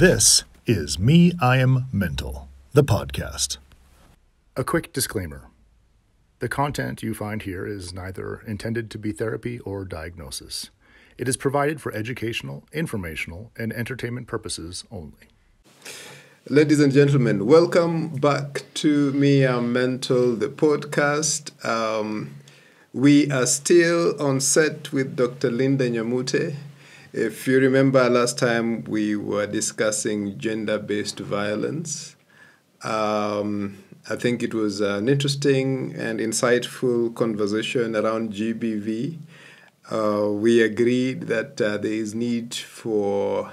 This is Me I Am Mental, the podcast. A quick disclaimer the content you find here is neither intended to be therapy or diagnosis. It is provided for educational, informational, and entertainment purposes only. Ladies and gentlemen, welcome back to Me I'm Mental, the podcast. Um, we are still on set with Dr. Linda Nyamute. If you remember last time, we were discussing gender based violence. Um, I think it was an interesting and insightful conversation around GBV. Uh, we agreed that uh, there is need for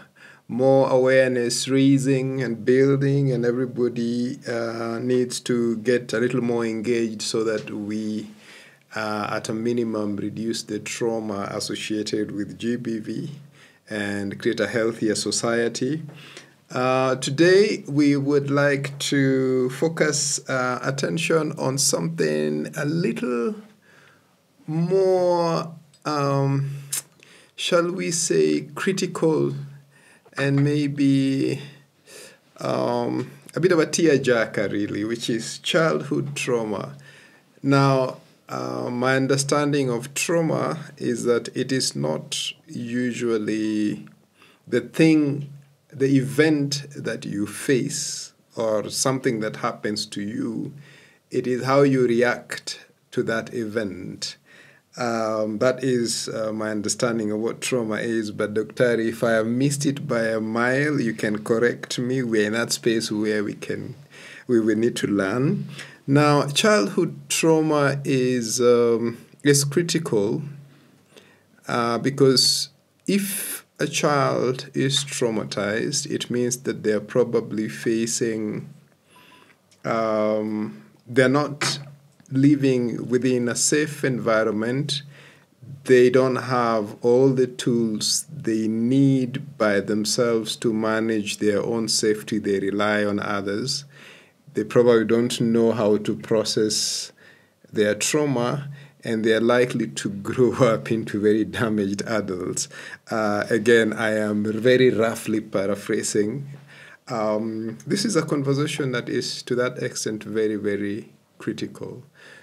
more awareness raising and building, and everybody uh, needs to get a little more engaged so that we, uh, at a minimum, reduce the trauma associated with GBV and create a healthier society. Uh, today, we would like to focus uh, attention on something a little more, um, shall we say, critical and maybe um, a bit of a tearjerker, really, which is childhood trauma. Now, uh, my understanding of trauma is that it is not usually the thing, the event that you face or something that happens to you. It is how you react to that event. Um, that is uh, my understanding of what trauma is. But, Doctor, if I have missed it by a mile, you can correct me. We're in that space where we can, we will need to learn. Now, childhood trauma is um, is critical uh, because if a child is traumatized, it means that they're probably facing. Um, they're not living within a safe environment. They don't have all the tools they need by themselves to manage their own safety. They rely on others they probably don't know how to process their trauma and they are likely to grow up into very damaged adults. Uh, again, I am very roughly paraphrasing. Um, this is a conversation that is, to that extent, very, very critical.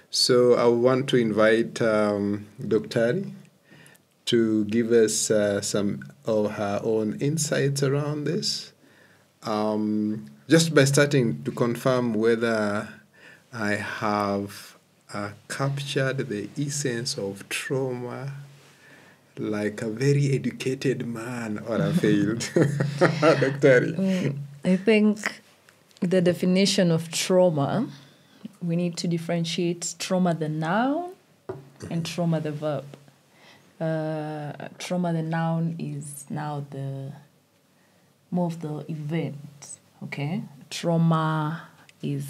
So I want to invite um, Dr. to give us uh, some of her own insights around this. Um, just by starting to confirm whether I have uh, captured the essence of trauma like a very educated man or I failed. Dr. Mm, I think the definition of trauma, we need to differentiate trauma the noun and trauma the verb. Uh, trauma the noun is now the more of the event okay. Trauma is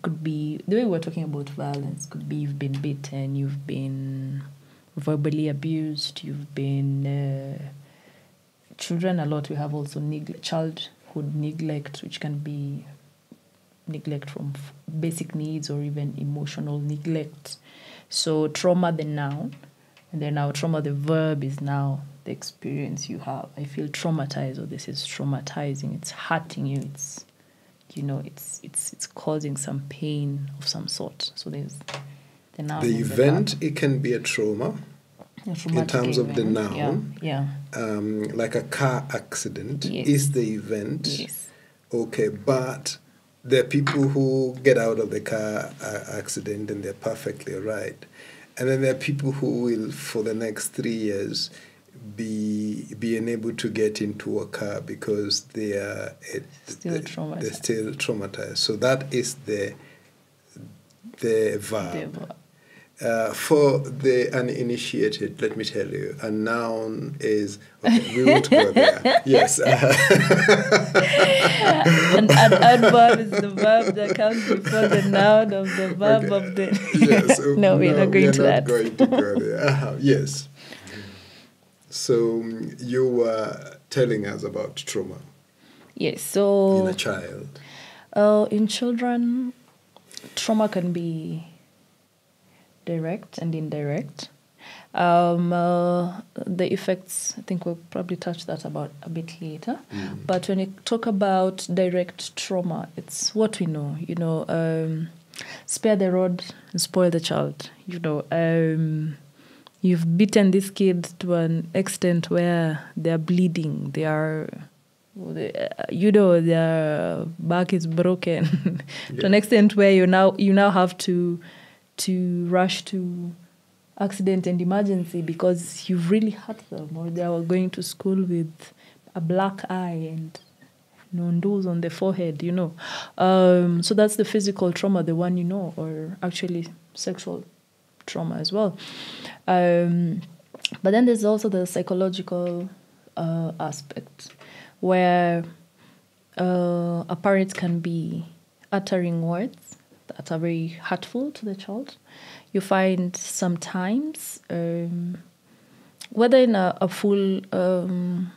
could be the way we're talking about violence could be you've been beaten you've been verbally abused you've been uh, children a lot we have also neg- childhood neglect which can be neglect from f- basic needs or even emotional neglect. So trauma the noun and then now trauma the verb is now the experience you have. I feel traumatized, or this is traumatizing. It's hurting you. It's you know, it's it's it's causing some pain of some sort. So there's the noun. The event it can be a trauma. In terms of the noun, yeah, yeah. Um, like a car accident yes. is the event. Yes. Okay, but there are people who get out of the car uh, accident and they're perfectly right, and then there are people who will, for the next three years, be being able to get into a car because they are it, still traumatized. They're still traumatized. So that is the the verb. Uh, for the uninitiated, let me tell you, a noun is. Okay, we won't go there. Yes. an, an adverb is the verb that comes before the noun of the verb okay. of the. yes. no, no, we're not going we're to not that. Going to go there. Uh-huh. Yes. So um, you were telling us about trauma. Yes. So in a child. Uh, in children, trauma can be direct and indirect. Um, uh, the effects, I think we'll probably touch that about a bit later. But when you talk about direct trauma, it's what we know. You know, um, spare the rod and spoil the child. You know, um, you've beaten these kids to an extent where they're bleeding. They are, you know, their back is broken to an extent where you now you now have to to rush to accident and emergency because you've really hurt them, or they were going to school with a black eye and nondos on the forehead, you know. Um, so that's the physical trauma, the one you know, or actually sexual trauma as well. Um, but then there's also the psychological uh, aspect where uh, a parent can be uttering words that are very hurtful to the child. You find sometimes, um, whether in a, a full um,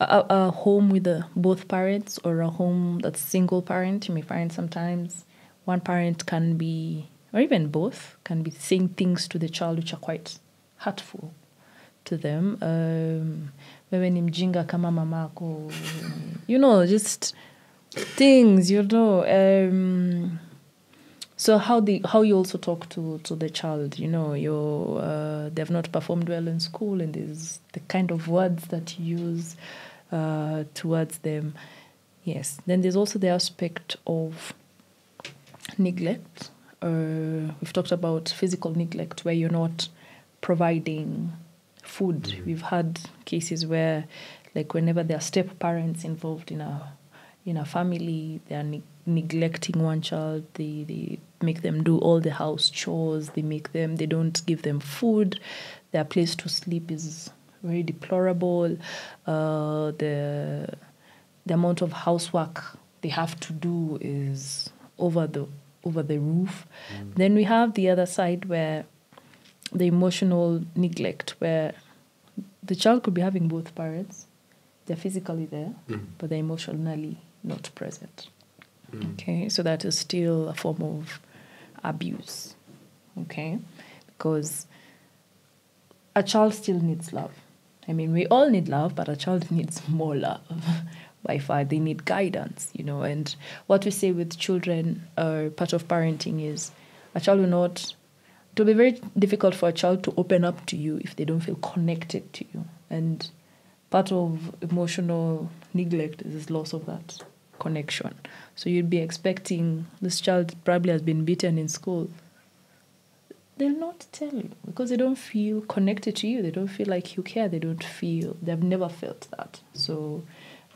a, a home with the, both parents or a home that's single parent, you may find sometimes one parent can be, or even both, can be saying things to the child which are quite hurtful to them. Um, wewe ni mjinga kama mamako, you know, just things, you know. Um, so how the how you also talk to to the child, you know, you uh, they have not performed well in school, and there's the kind of words that you use uh, towards them. Yes. Then there's also the aspect of neglect. Uh, we've talked about physical neglect, where you're not providing food. We've had cases where, like, whenever there are step parents involved in a in a family, they are ne- neglecting one child. They they make them do all the house chores. They make them. They don't give them food. Their place to sleep is very deplorable. Uh, the the amount of housework they have to do is over the over the roof. Then we have the other side where the emotional neglect, where the child could be having both parents, they're physically there, mm-hmm. but they're emotionally not present. Mm-hmm. Okay, so that is still a form of abuse. Okay, because a child still needs love. I mean, we all need love, but a child needs more love far. They need guidance, you know. And what we say with children, uh, part of parenting is a child will not. It will be very difficult for a child to open up to you if they don't feel connected to you. And part of emotional neglect is loss of that connection. So you'd be expecting this child probably has been beaten in school. They'll not tell you because they don't feel connected to you. They don't feel like you care. They don't feel, they've never felt that. So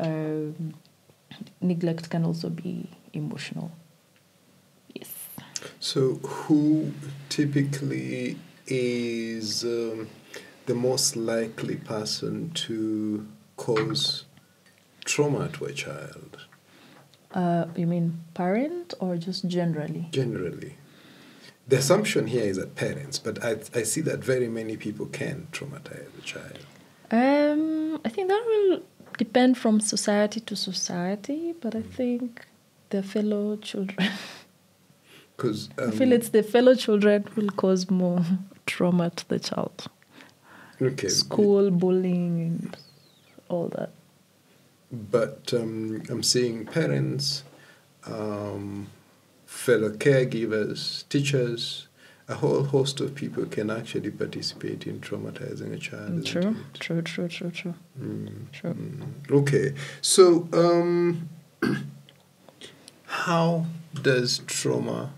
um, neglect can also be emotional. Yes. So, who typically is um, the most likely person to cause trauma to a child Uh, you mean parent or just generally? generally? The assumption here is that parents, but I, I see that very many people can traumatize a child. Um, I think that will depend from society to society, but I think the fellow children. Because um, I feel it's the fellow children will cause more trauma to the child. okay, School bullying and all that. but um, I'm seeing parents, um, fellow caregivers, teachers, a whole host of people can actually participate in traumatizing a child. True, true, true, true, true, Mm, true. mm. Okay, so um, how does trauma,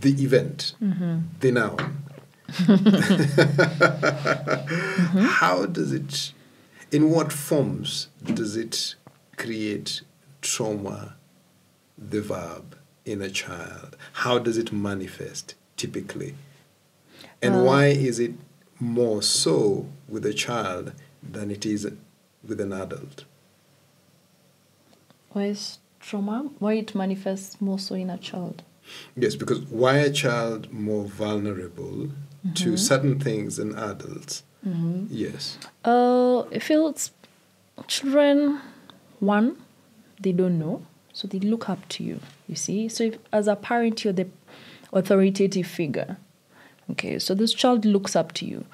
the event, Mm-hmm. the noun, how does it, in what forms does it create trauma, the verb, in a child? How does it manifest typically? And Uh, why is it more so with a child than it is with an adult? Why is trauma? Why it manifests more so in a child? Yes, because why a child more vulnerable to certain things than adults? Yes. Uh, I feel it's children. One, they don't know, so they look up to you. You see, so if, as a parent, you're the authoritative figure. Okay, so this child looks up to you.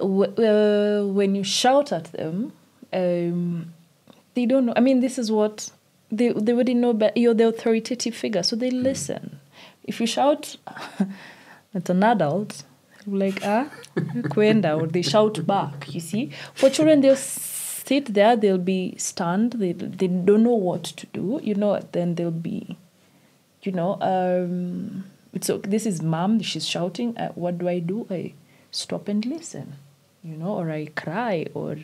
Uh, when you shout at them, um, they don't know. I mean, this is what they they wouldn't know. But you're the authoritative figure, so they listen. If you shout at an adult, like ah, kwenda, or they shout back. You see, for children, they'll sit there. They'll be stunned. They they don't know what to do. You know, then they'll be, you know, um, okay. This is mom. She's shouting. Uh, what do I do? I stop and listen. You know, or I cry, or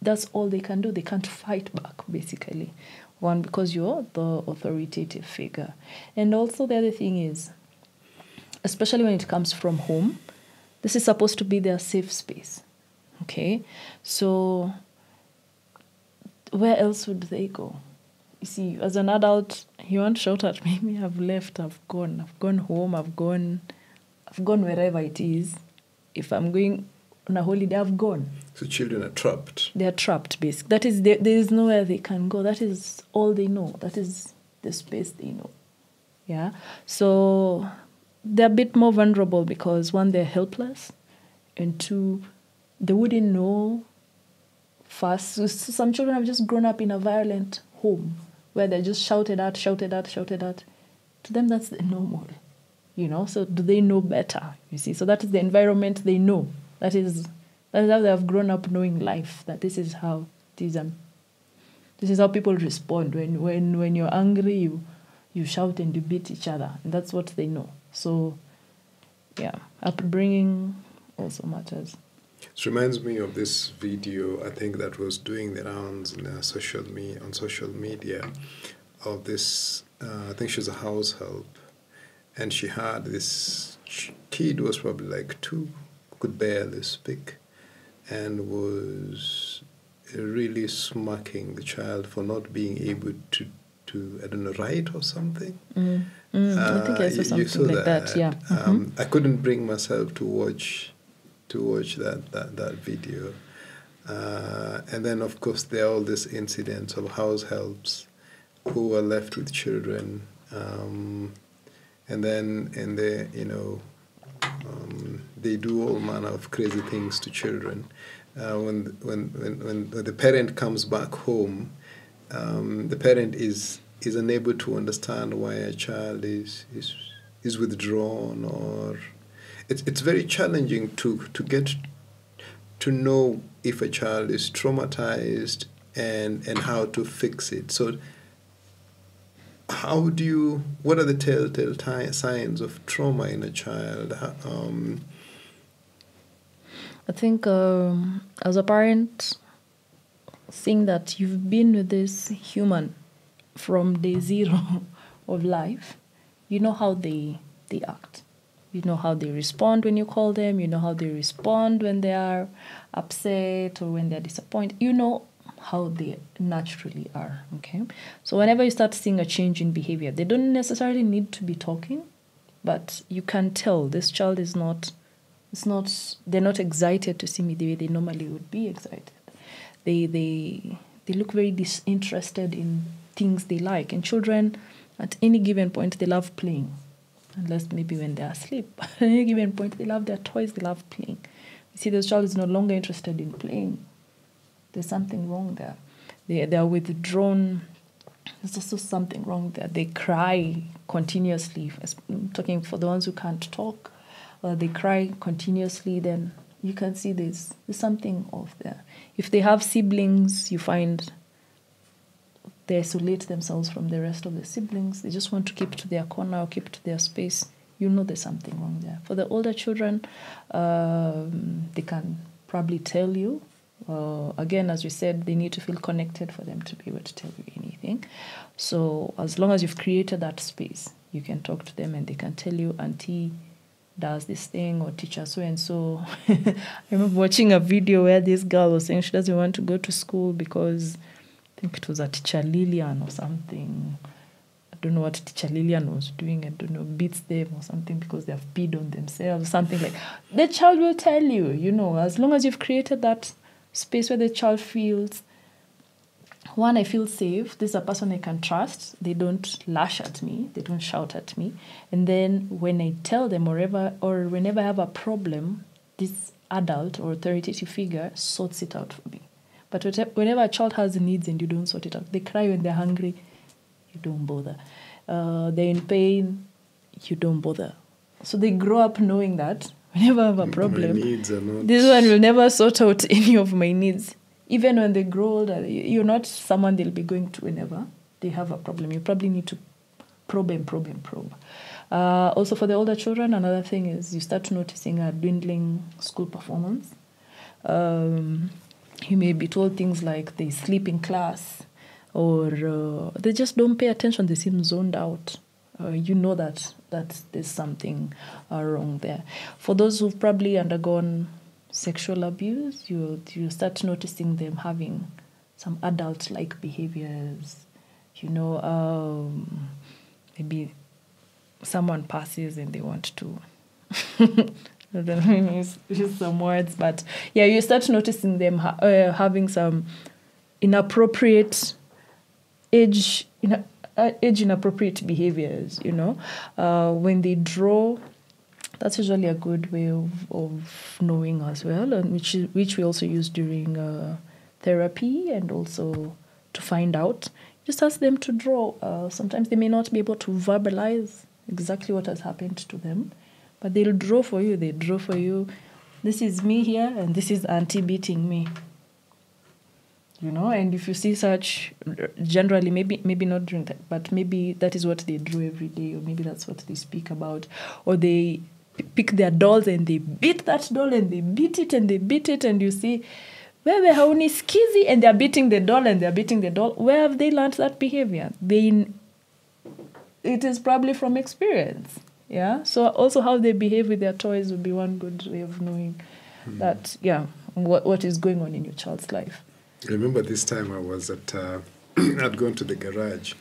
that's all they can do. They can't fight back, basically. One, because you're the authoritative figure. And also, the other thing is, especially when it comes from home, this is supposed to be their safe space. Okay? So, where else would they go? You see, as an adult, you won't shout at me, me, I've left, I've gone, I've gone home, I've gone, I've gone wherever it is. If I'm going on a holiday, I've gone. So children are trapped. They are trapped, basically. That is, there, there is nowhere they can go. That is all they know. That is the space they know. Yeah. So they're a bit more vulnerable because one, they're helpless, and two, they wouldn't know fast. So some children have just grown up in a violent home where they're just shouted at, shouted at, shouted at. To them, that's the normal. You know, so do they know better? You see, so that is the environment they know. That is that is how they have grown up knowing life. That this is how is. Um, this is how people respond when when when you're angry. You you shout and you beat each other. And that's what they know. So, yeah, upbringing also matters. It reminds me of this video I think that was doing the rounds in uh, social me on social media of this. Uh, I think she's a house help, and she had this kid was probably like two, could barely speak, and was really smacking the child for not being able to to I don't know write or something. Mm. Mm, I think I saw something saw like that. Yeah. Mhm. Um, I couldn't bring myself to watch to watch that that, that video. Uh, and then of course there are all these incidents of house helps who are left with children. Um, and then and they you know um, they do all manner of crazy things to children. Uh, when, when, when, when the parent comes back home, um, the parent is is unable to understand why a child is is is withdrawn or it's it's very challenging to to get to know if a child is traumatized and and how to fix it. So how do you what are the telltale ti- signs of trauma in a child? Um, I think um, as a parent, seeing that you've been with this human from day zero of life, you know how they they act. You know how they respond when you call them. You know how they respond when they are upset or when they're disappointed. You know how they naturally are. Okay, so whenever you start seeing a change in behavior, they don't necessarily need to be talking, but you can tell this child is not it's not they're not excited to see me the way they normally would be excited they they they look very disinterested in things they like and children at any given point they love playing unless maybe when they're asleep. At any given point they love their toys they love playing. You see this child is no longer interested in playing. There's something wrong there. They, they are withdrawn. There's also something wrong there. They cry continuously. I'm talking for the ones who can't talk. Uh, they cry continuously, then you can see there's, there's something off there. If they have siblings, you find they isolate themselves from the rest of the siblings. They just want to keep to their corner or keep to their space. You know there's something wrong there. For the older children, um, they can probably tell you. Uh, again, as we said, they need to feel connected for them to be able to tell you anything. So, as long as you've created that space, you can talk to them and they can tell you, Auntie, does this thing or teacher so and so. I remember watching a video where this girl was saying she doesn't want to go to school because I think it was a teacher Lillian or something. I don't know what teacher Lillian was doing. I don't know, beats them or something because they have peed on themselves, something like the child will tell you, you know, as long as you've created that space where the child feels one, I feel safe. This is a person I can trust. They don't lash at me. They don't shout at me. And then when I tell them, or ever, or whenever I have a problem, this adult or authoritative figure sorts it out for me. But whenever a child has needs and you don't sort it out, they cry when they're hungry, you don't bother. Uh, they're in pain, you don't bother. So they grow up knowing that whenever I have a problem, this one will never sort out any of my needs. Even when they grow older, you're not someone they'll be going to whenever they have a problem. You probably need to probe and probe and probe. Uh, also, for the older children, another thing is you start noticing a dwindling school performance. Um, you may be told things like they sleep in class or uh, they just don't pay attention, they seem zoned out. Uh, you know that that there's something uh, wrong there. For those who've probably undergone sexual abuse, you you start noticing them having some adult-like behaviors. You know, um, maybe someone passes and they want to I don't know, use, use some words, but yeah, you start noticing them ha- uh, having some inappropriate age, in, uh, age inappropriate behaviors. You know, uh, when they draw, that's usually a good way of, of knowing as well, and which which we also use during uh, therapy and also to find out. Just ask them to draw. Uh, sometimes they may not be able to verbalize exactly what has happened to them but they'll draw for you. They draw for you. This is me here, and this is auntie beating me. You know, and if you see such, generally, maybe maybe not during that, but maybe that is what they draw every day, or maybe that's what they speak about, or they pick their dolls and they beat that doll and they beat it and they beat it, and you see, wewe skizi, and they're beating the doll and they're beating the doll. Where have they learned that behavior? They, it is probably from experience yeah. So also how they behave with their toys would be one good way of knowing mm. that yeah what what is going on in your child's life. I remember this time I was at uh, I'd gone to the garage,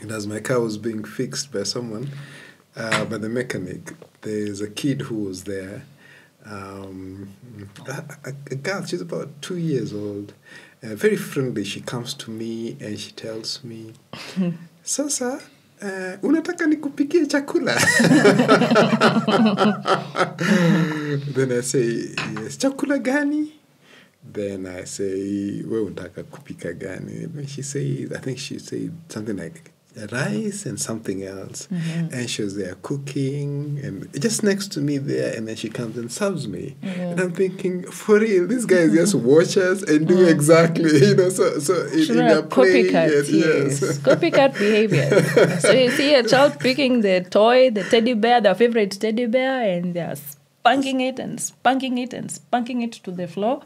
and as my car was being fixed by someone, uh, by the mechanic, there's a kid who was there. Um, a, a, girl, she's about two years old, uh, very friendly. She comes to me and she tells me, Sasa, uh, unataka nikupikie chakula? Then i say yes. Chakula gani? Then i say we unataka kupika gani? She said, i think she said something like rice and something else. Mm-hmm. And she was there cooking and just next to me there. And then she comes and serves me. Mm-hmm. And I'm thinking, for real, these guys just watch us and do mm. exactly, you know, so, so in, sure, in their copycat, yes, yes. yes. copycat behavior. so you see a child picking the toy, the teddy bear, their favorite teddy bear, and they're spanking it and spanking it and spanking it to the floor.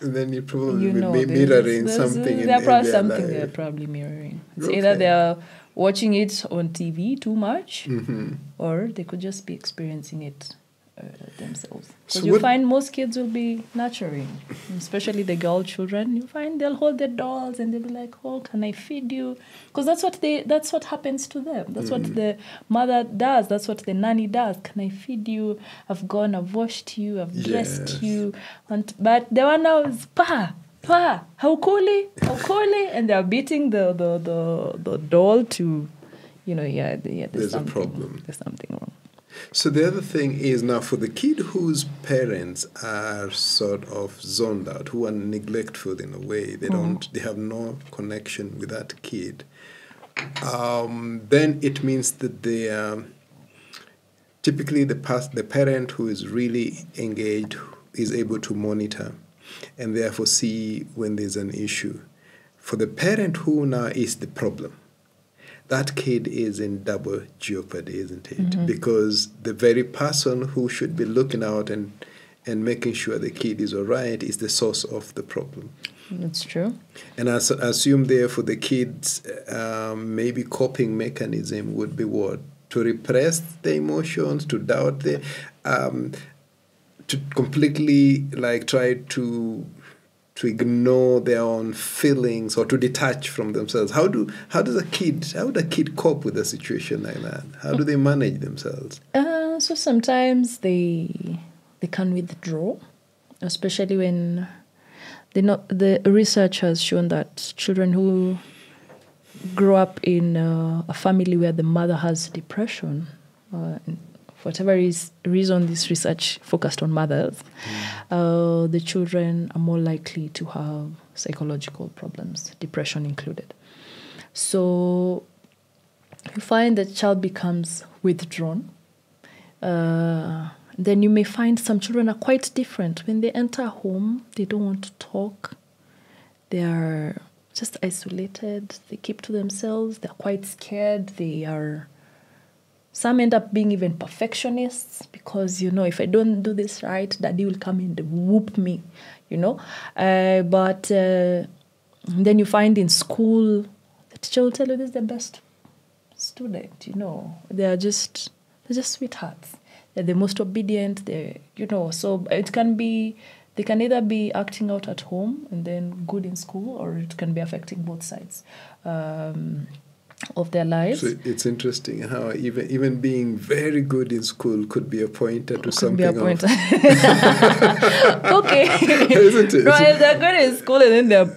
And then you probably you know, mirroring there's, there's, something. They're probably something they're probably mirroring. It's okay. either they're watching it on TV too much, mm-hmm. or they could just be experiencing it uh, themselves. Because so you find most kids will be nurturing, especially the girl children. You find they'll hold their dolls and they'll be like, "Oh, can I feed you?" Because that's what they that's what happens to them. That's mm-hmm. what the mother does. That's what the nanny does. Can I feed you? I've gone. I've washed you. I've dressed yes. you. And but the one now is pa pa, haukuli, haukuli, and they're beating the, the, the, the doll to, you know, yeah, yeah there's, there's a problem. There's something wrong. So the other thing is now for the kid whose parents are sort of zoned out, who are neglectful in a way, they mm-hmm. don't, they have no connection with that kid. Um, then it means that they are typically the past, the parent who is really engaged is able to monitor and therefore see when there's an issue. For the parent who now is the problem, that kid is in double jeopardy, isn't it? Mm-hmm. Because the very person who should be looking out and and making sure the kid is all right is the source of the problem. That's true. And I assume, therefore, the kid's um, maybe coping mechanism would be what? To repress the emotions, to doubt the. Um, to completely like try to to ignore their own feelings or to detach from themselves. How do how does a kid how would a kid cope with a situation like that? How do they manage themselves? Uh, so sometimes they they can withdraw especially when they not, the research has shown that children who grow up in uh, a family where the mother has depression, uh, whatever is, reason this research focused on mothers, uh, the children are more likely to have psychological problems, depression included. So you find the child becomes withdrawn. Uh, then you may find some children are quite different. When they enter home, they don't want to talk. They are just isolated. They keep to themselves. They're quite scared. They are. Some end up being even perfectionists because you know if I don't do this right, daddy will come and whoop me, you know. Uh, but uh, then you find in school, the teacher will tell you this is the best student. You know, they are just they're just sweethearts. They're the most obedient. They, you know, so it can be they can either be acting out at home and then good in school, or it can be affecting both sides. Um, of their lives. So it's interesting how even even being very good in school could be a pointer to could something be a pointer. else. okay. Isn't it? Right, if they're good in school and then they're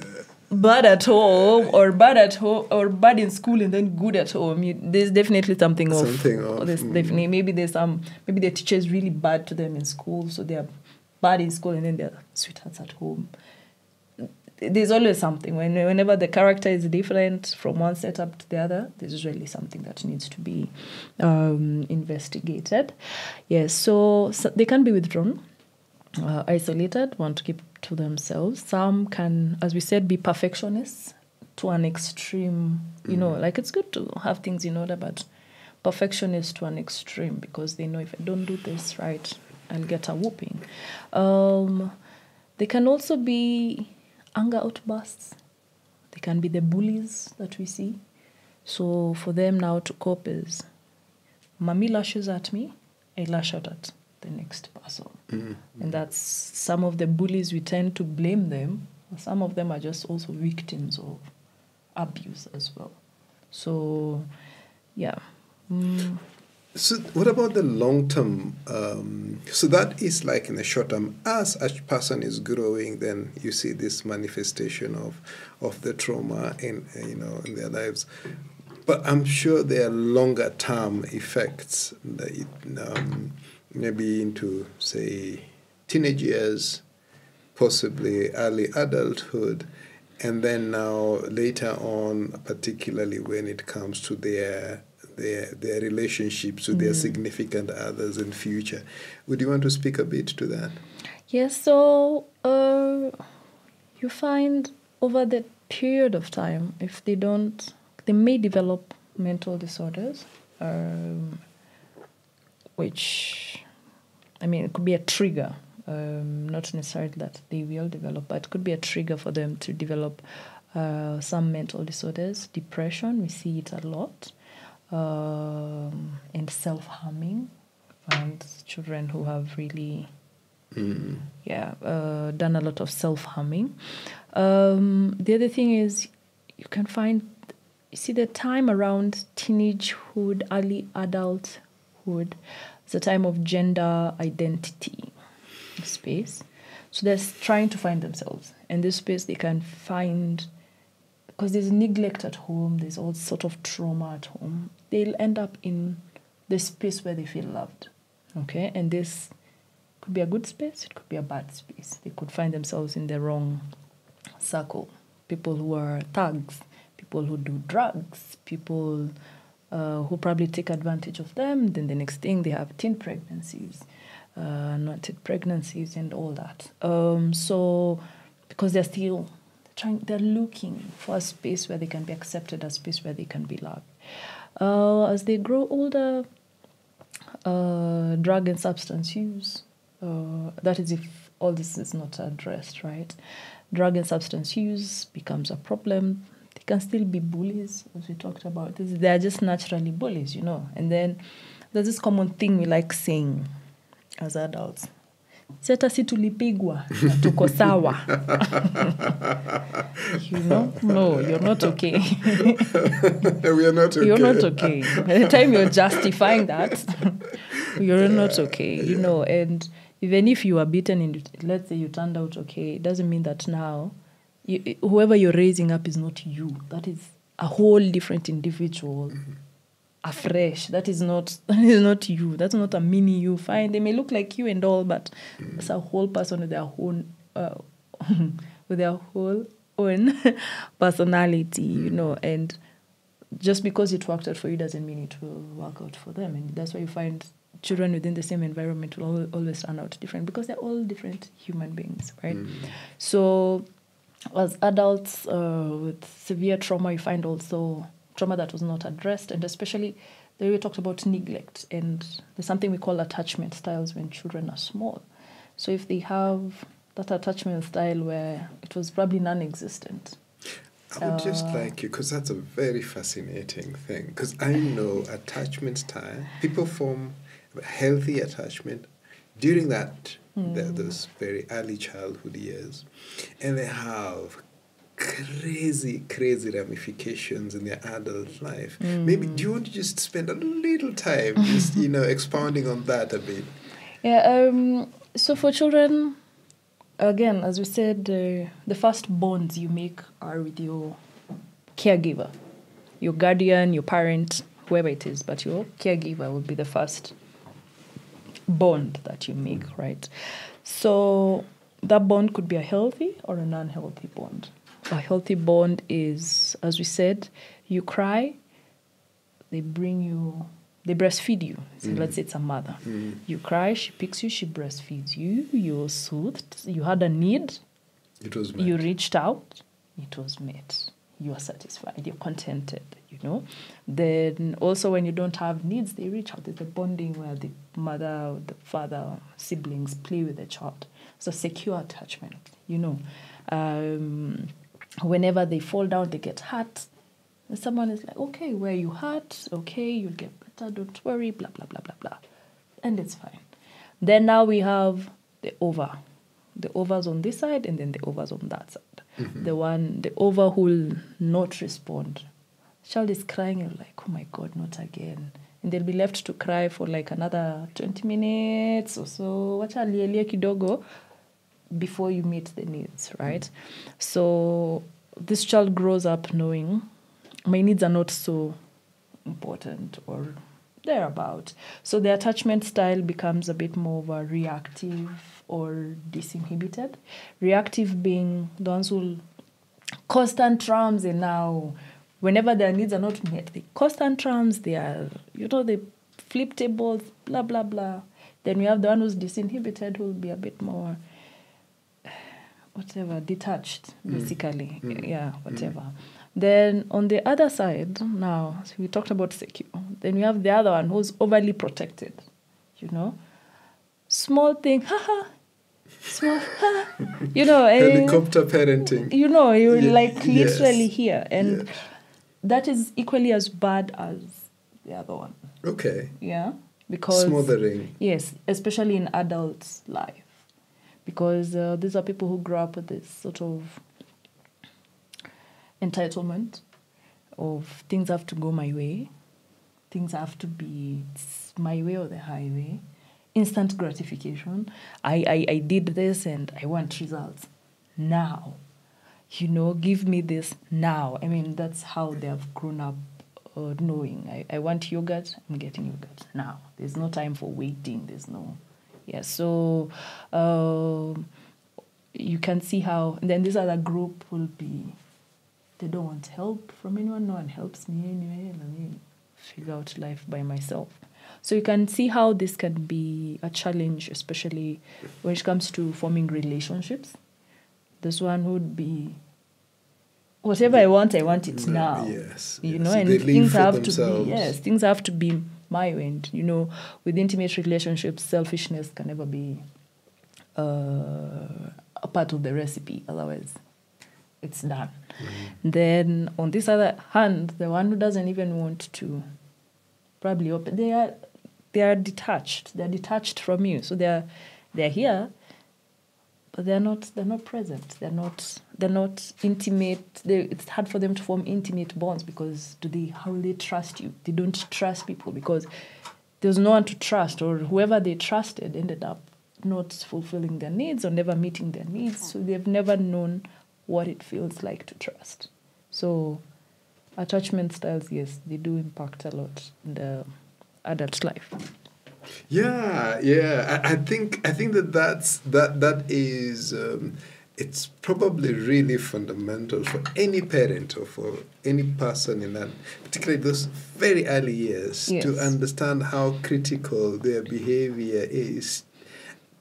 bad at home, or bad at home, or bad in school and then good at home, you, there's definitely something off. Something off, There's mm. definitely maybe there's some maybe the teacher is really bad to them in school, so they're bad in school and then they're sweethearts at home. There's always something. When, whenever the character is different from one setup to the other, there's usually something that needs to be um, investigated. Yes, so, so they can be withdrawn uh, isolated, want to keep to themselves. Some can, as we said, be perfectionists to an extreme. You know, like it's good to have things in order, but perfectionists to an extreme because they know if I don't do this right, I'll get a whooping. Um, they can also be anger outbursts. They can be the bullies that we see. So for them now to cope is, mommy lashes at me, I lash out at the next person. And that's some of the bullies we tend to blame them. Some of them are just also victims of abuse as well. So, yeah. Mm, So what about the long term? Um, so that is like in the short term. As a person is growing, then you see this manifestation of of the trauma in you know in their lives. But I'm sure there are longer term effects that it, um, maybe into say teenage years, possibly early adulthood, and then now later on, particularly when it comes to their their their relationships with their significant others in future. Would you want to speak a bit to that? Yes, so uh, you find over that period of time, if they don't, they may develop mental disorders, um, which, I mean, it could be a trigger. Um, not necessarily that they will develop, but it could be a trigger for them to develop uh, some mental disorders. Depression, we see it a lot, um, and self harming. And children who have really yeah, uh, done a lot of self harming. Um, the other thing is, you can find, you see, the time around teenagehood, early adulthood, it's a time of gender identity space. So they're trying to find themselves. In this space, they can find, because there's neglect at home, there's all sort of trauma at home, they'll end up in the space where they feel loved. Okay, and this could be a good space, it could be a bad space. They could find themselves in the wrong circle. People who are thugs, people who do drugs, people uh, who probably take advantage of them. Then the next thing, they have teen pregnancies, uh, unwanted pregnancies, and all that. Um, so, because they're still trying, they're looking for a space where they can be accepted, a space where they can be loved. Uh, as they grow older, uh, drug and substance use. Uh, that is if all this is not addressed, right? Drug and substance use becomes a problem. They can still be bullies, as we talked about. They are just naturally bullies, you know. And then there's this common thing we like saying as adults. Si hata si tulipigwa na tuko sawa. you know? No, you're not okay. we are not okay. You're not okay. By the time you're justifying that, you're not okay, you know. And even if you are beaten and let's say you turned out okay, it doesn't mean that now you, whoever you're raising up is not you. That is a whole different individual, mm-hmm. Afresh. That is not that is not you. That's not a mini you. Fine, they may look like you and all, but it's a whole person with their own uh, with their whole own personality, you know, and just because it worked out for you doesn't mean it will work out for them. And that's why you find children within the same environment will always turn out different because they're all different human beings, right? So, as adults uh, with severe trauma, you find also trauma that was not addressed, and especially the way we talked about neglect. And there's something we call attachment styles when children are small. So, if they have that attachment style where it was probably non existent, I would just Uh, like you, because that's a very fascinating thing. Because I know attachment style, people form healthy attachment during that, th- those very early childhood years, and they have crazy, crazy ramifications in their adult life. Maybe do you want to just spend a little time just you know expounding on that a bit? Yeah. Um, so for children, again, as we said, uh, the first bonds you make are with your caregiver, your guardian, your parent, whoever it is, but your caregiver will be the first bond that you make, right? So that bond could be a healthy or an unhealthy bond. A healthy bond is, as we said, you cry, they bring you, they breastfeed you. So let's say it's a mother. You cry, she picks you, she breastfeeds you, you're soothed, you had a need, It was met. you reached out, it was met. You are satisfied, you're contented, you know. Then also when you don't have needs, they reach out. There's a bonding where the mother, the father, siblings play with the child. A secure attachment, you know. Um, whenever they fall down, they get hurt. And someone is like, okay, where you hurt, okay, you'll get better, don't worry, blah, blah, blah, blah, blah. And it's fine. Then now we have the over. The overs on this side and then the overs on that side. Mm-hmm. The one, the over who will not respond. Child is crying, you're like, oh my God, not again. And they'll be left to cry for like another 20 minutes or so. Wacha lielie kidogo before you meet the needs, right? So this child grows up knowing my needs are not so important or thereabout. So the attachment style becomes a bit more of a reactive or disinhibited. Reactive being the ones who cause tantrums and now whenever their needs are not met, they constant tantrums, they are, you know, they flip tables, blah, blah, blah. Then we have the one who's disinhibited who will be a bit more whatever, detached, mm. basically. Mm. Yeah, mm. whatever. Then on the other side, now, so we talked about secure. Then we have the other one who's overly protected, you know. Small thing, haha, small, ha, you know. eh, Helicopter parenting. you know, you Ye- like yes. literally here. And Yeah. that is equally as bad as the other one. Okay. Yeah. Because Smothering. Yes, especially in adults' life, because uh, these are people who grew up with this sort of entitlement of things have to go my way, things have to be my way or the highway, instant gratification. I, I, I did this and I want results now. You know, give me this now. I mean, that's how they have grown up uh, knowing. I, I want yogurt, I'm getting yogurt now. There's no time for waiting. There's no, yeah. So um, you can see how. And then this other group will be. They don't want help from anyone. No one helps me anyway. Let me figure out life by myself. So you can see how this can be a challenge, especially when it comes to forming relationships. This one would be whatever I want, I want it now. Yes. You yes. know, and They things have to be yes, things have to be my end. You know, with intimate relationships, selfishness can never be uh, a part of the recipe. Otherwise, it's done. Then on this other hand, the one who doesn't even want to probably open, they are they are detached. They're detached from you. So they're they're here, but they're not they're not present. They're not they're not intimate. They, it's hard for them to form intimate bonds because do they how will they trust you? They don't trust people because there's no one to trust, or whoever they trusted ended up not fulfilling their needs or never meeting their needs. So they've never known what it feels like to trust. So attachment styles, yes, they do impact a lot in the adult life. Yeah, yeah. I, I think I think that that's that that is um, it's probably really fundamental for any parent or for any person in that, particularly those very early years, Yes. to understand how critical their behavior is.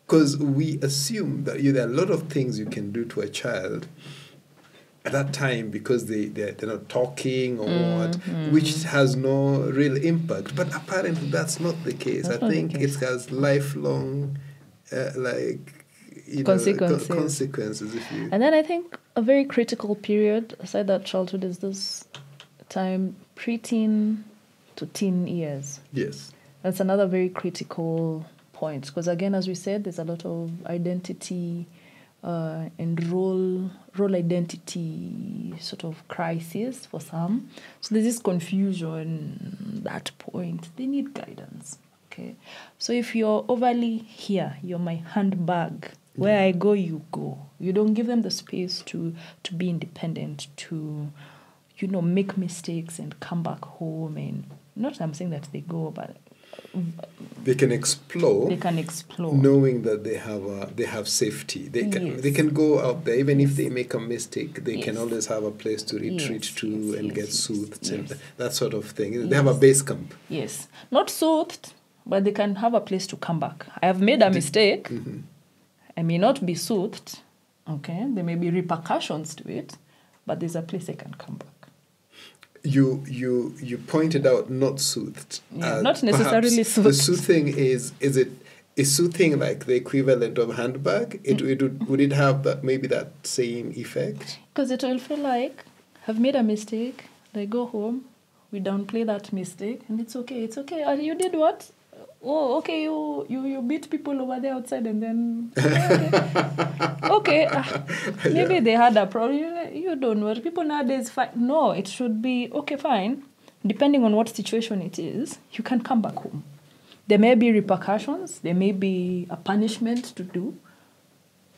Because we assume that you, there are a lot of things you can do to a child at that time because they, they're, they're not talking or what, Mm-hmm. which has no real impact. But apparently, that's not the case. That's I think case. it has lifelong, uh, like, you Consequences. Know, co- consequences if you. And then I think a very critical period aside that childhood is this time preteen to teen years. yes. That's another very critical point because again, as we said, there's a lot of identity uh, and role role identity sort of crisis for some. So there's this confusion. That point, they need guidance. Okay, so if you're overly here, you're my handbag. Where I go, you go. You don't give them the space to to be independent, to you know make mistakes and come back home. And not I'm saying that they go, but They can explore. they can explore. knowing that they have a, they have safety they can Yes. they can go out there even if they make a mistake they can always have a place to retreat Yes, to yes, and yes, get yes, soothed and that sort of thing they have a base camp Yes, not soothed, but they can have a place to come back. I have made a mistake. Mm-hmm. I may not be soothed. Okay, there may be repercussions to it, but there's a place I can come back. You you you pointed out not soothed Yeah, Uh, not necessarily soothed. the soothing is is it is soothing like the equivalent of handbag it, Mm. it would, would it have that maybe that same effect Because it will feel like I've made a mistake. I go home, we downplay that mistake, and it's okay. It's okay. Uh, you did what? Oh, okay. You you you beat people over there outside, and then okay. okay ah, maybe they had a problem. You, don't know. People nowadays fight. No, it should be okay. Fine. Depending on what situation it is, you can come back home. There may be repercussions. There may be a punishment to do,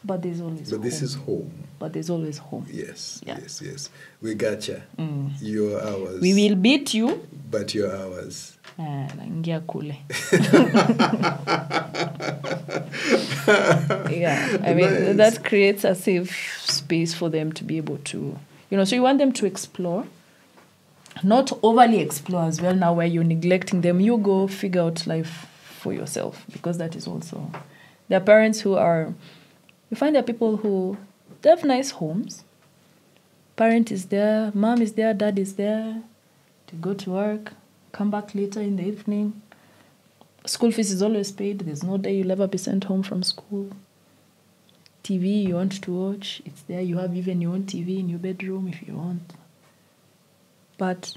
but there's always. but this is home But there's always home. yes Yeah. yes yes we gotcha Mm. your hours We will beat you. but your hours Eh, naingia kule. yeah, I mean Nice. that creates a safe space for them to be able to, you know. So you want them to explore, not overly explore as well. Now where you're neglecting them, you go figure out life for yourself because that is also. There are parents who are, you find there are people who they have nice homes. Parent is there, mom is there, dad is there. They go to work, come back later in the evening. School fees is always paid. There's no day you'll ever be sent home from school. TV you want to watch, it's there. You have even your own TV in your bedroom if you want. But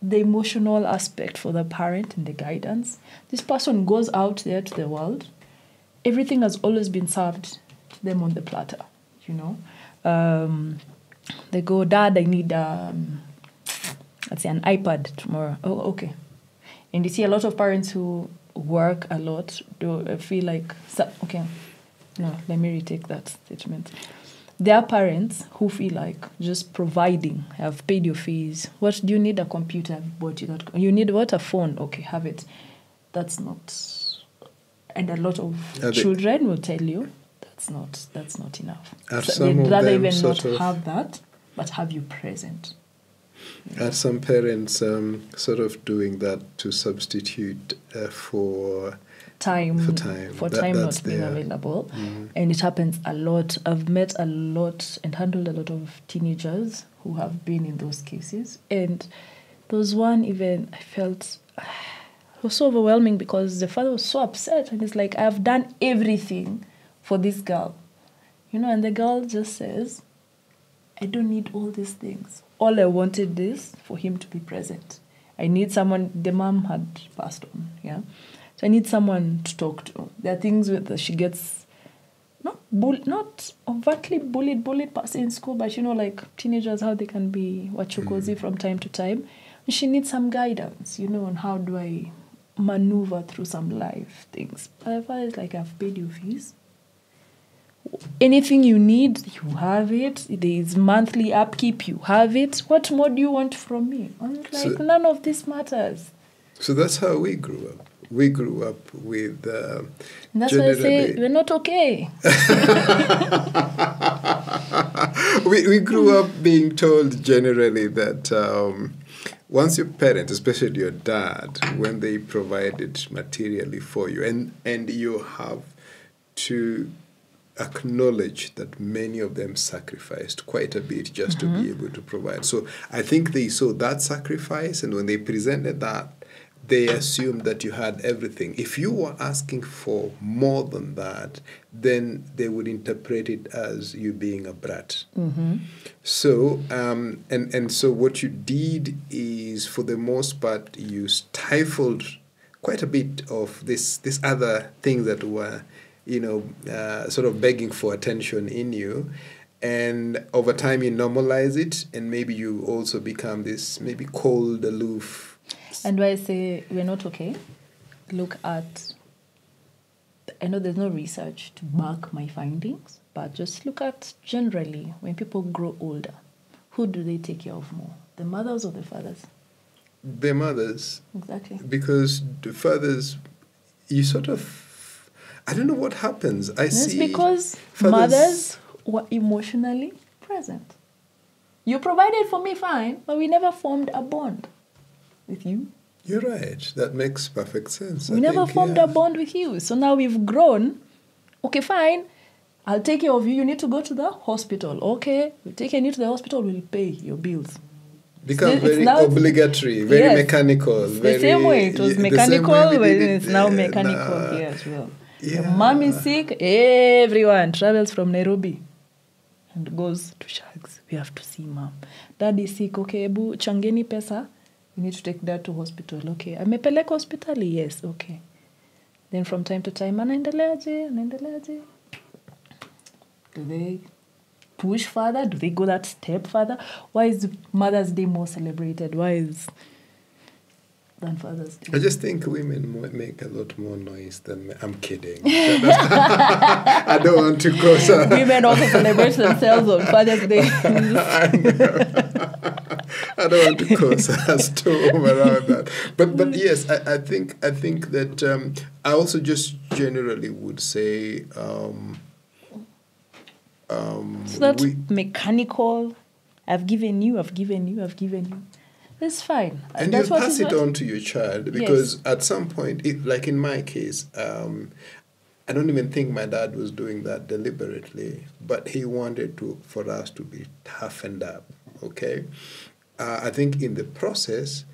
the emotional aspect for the parent and the guidance, this person goes out there to the world. Everything has always been served to them on the platter, you know. Um, they go, Dad, I need um, let's say an iPad tomorrow. Oh, okay. And you see a lot of parents who work a lot do uh, feel like okay. No, let me retake that statement. There are parents who feel like just providing. I've paid your fees. What do you need? A computer. I've bought you that. You need what? A phone. Okay, have it. That's not. And a lot of Are they- children will tell you that's not that's not enough. So they'd rather even not have that, but have you present. Are some parents um, sort of doing that to substitute uh, for time For time. for That- time that's not being there. available Mm. and it happens a lot i've met a lot and handled a lot of teenagers who have been in those cases and there was one even i felt it was so overwhelming because the father was so upset and he's like i've done everything for this girl you know and the girl just says i don't need all these things all i wanted is for him to be present i need someone the mom had passed on yeah so I need someone to talk to. There are things with that she gets not bull, not overtly bullied, bullied per se in school, but you know, like teenagers, how they can be wachukozi mm. from time to time. And she needs some guidance, you know, on how do I maneuver through some life things. But the father like, I've paid you fees. Anything you need, you have it. There is monthly upkeep, you have it. What more do you want from me? I'm like, So- none of this matters. So that's how we grew up. We grew up with. Uh, that's why I say we're not okay. we, we grew up being told generally that um, once your parents, especially your dad, when they provided materially for you, and, and you have to acknowledge that many of them sacrificed quite a bit just to be able to provide. So I think they saw that sacrifice, and when they presented that, they assumed that you had everything. If you were asking for more than that, then they would interpret it as you being a brat. So, um, and and so what you did is, for the most part, you stifled quite a bit of this this other thing that were, you know, uh, sort of begging for attention in you. And over time, you normalize it, and maybe you also become this maybe cold, aloof. And why I say we're not okay, look at. I know there's no research to back my findings, but just look at generally when people grow older, who do they take care of more? The mothers or the fathers? The mothers, Exactly. because the fathers, you sort of, I don't know what happens. I It's see because fathers- mothers were emotionally present. You provided for me fine, but we never formed a bond with you. You're right. That makes perfect sense. We I never think, formed yeah. a bond with you. So now we've grown. Okay, fine. I'll take care of you. You need to go to the hospital. Okay, we'll take you to the hospital. We'll pay your bills. Become It's very now- obligatory, very Yes. mechanical. It's very, the same way it was yeah, the same mechanical, way but it's now mechanical nah. here as well. Yeah. Your mom is sick, everyone travels from Nairobi and goes to Shags. We have to see mom. Dad is sick, okay, ebu changeni pesa. We need to take dad to hospital. Okay. Amepeleka hospitali? Yes, okay. Then from time to time, anaendeleaje? Anaendeleaje? Do they push further? Do they go that step further? Why is Mother's Day more celebrated? Why is than Father's Day? I just think women make a lot more noise than men. I'm kidding. I don't want to cause a, Women also celebrate themselves on Father's Day. I don't want to cause a storm around that. But but yes, I, I think I think that um, I also just generally would say um, um, It's not we- mechanical. I've given you, I've given you, I've given you. It's fine. and you pass it on to your child because at some point, it, like in my case, um, I don't even think my dad was doing that deliberately, but he wanted to for us to be toughened up. Okay, uh, I think in the process,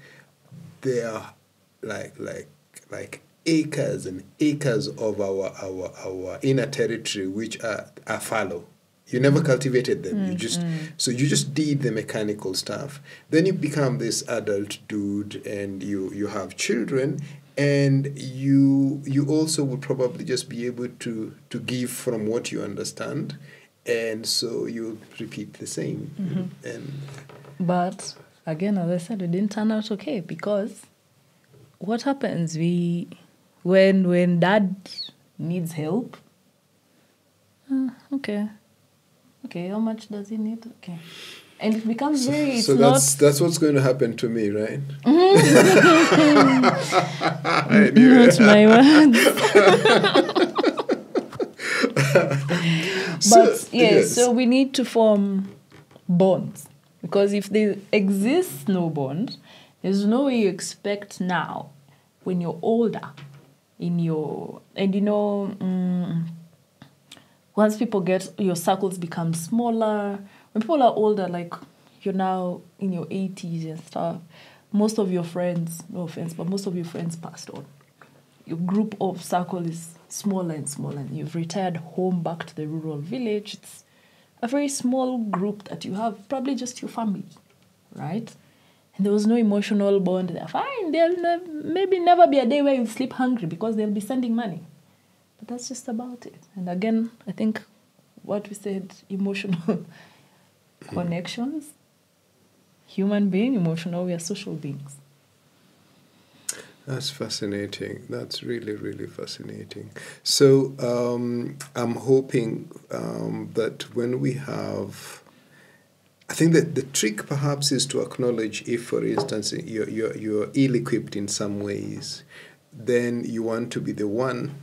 there are like like like acres and acres of our our our inner territory which are are fallow. You never cultivated them. You mm, just mm. so you just did the mechanical stuff. Then you become this adult dude, and you you have children, and you you also would probably just be able to to give from what you understand, and so you repeat the same. Mm-hmm. And But again, as I said, it didn't turn out okay because what happens? We when when dad needs help. uh, okay, okay. How much does he need? Okay, and it becomes very. So that's that's what's going to happen to me, right? Not my words. but So, yes, yes. so we need to form bonds because if there exists no bond, there's no way you expect now when you're older in your and you know mm, once people get your circles become smaller when people are older like you're now in your 80s and stuff most of your friends no offense but most of your friends passed on. Your group of circle is smaller and smaller and you've retired home back to the rural village. It's a very small group that you have probably just your family right? And there was no emotional bond there. Fine there'll ne- maybe never be a day where you sleep hungry because they'll be sending money that's just about it and again i think what we said emotional connections human being emotional we are social beings That's fascinating. That's really, really fascinating. So um, I'm hoping um, that when we have, I think that the trick perhaps is to acknowledge if, for instance, you're, you're, you're ill equipped in some ways, then you want to be the one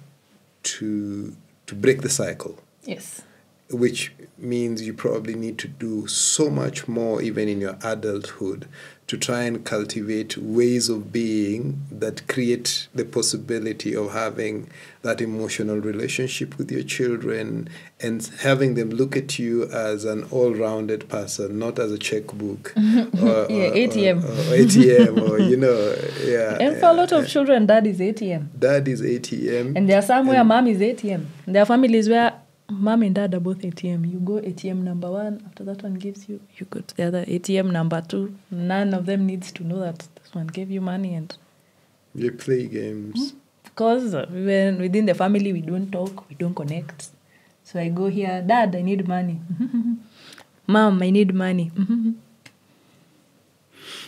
to, to break the cycle. Yes. Which means you probably need to do so much more even in your adulthood to try and cultivate ways of being that create the possibility of having that emotional relationship with your children and having them look at you as an all-rounded person, not as a checkbook or, yeah, or, ATM. Or, or ATM or you know, yeah. And for a lot of children, dad is ATM. Dad is ATM. And there are some where mom is ATM. There are families where mom and dad are both ATM. You go ATM number one, after that one gives you, you go to the other ATM number two. None of them needs to know that this one gave you money and you play games. Hmm? because uh, when within the family we don't talk, we don't connect. So I go here, Dad, I need money. Mom, I need money.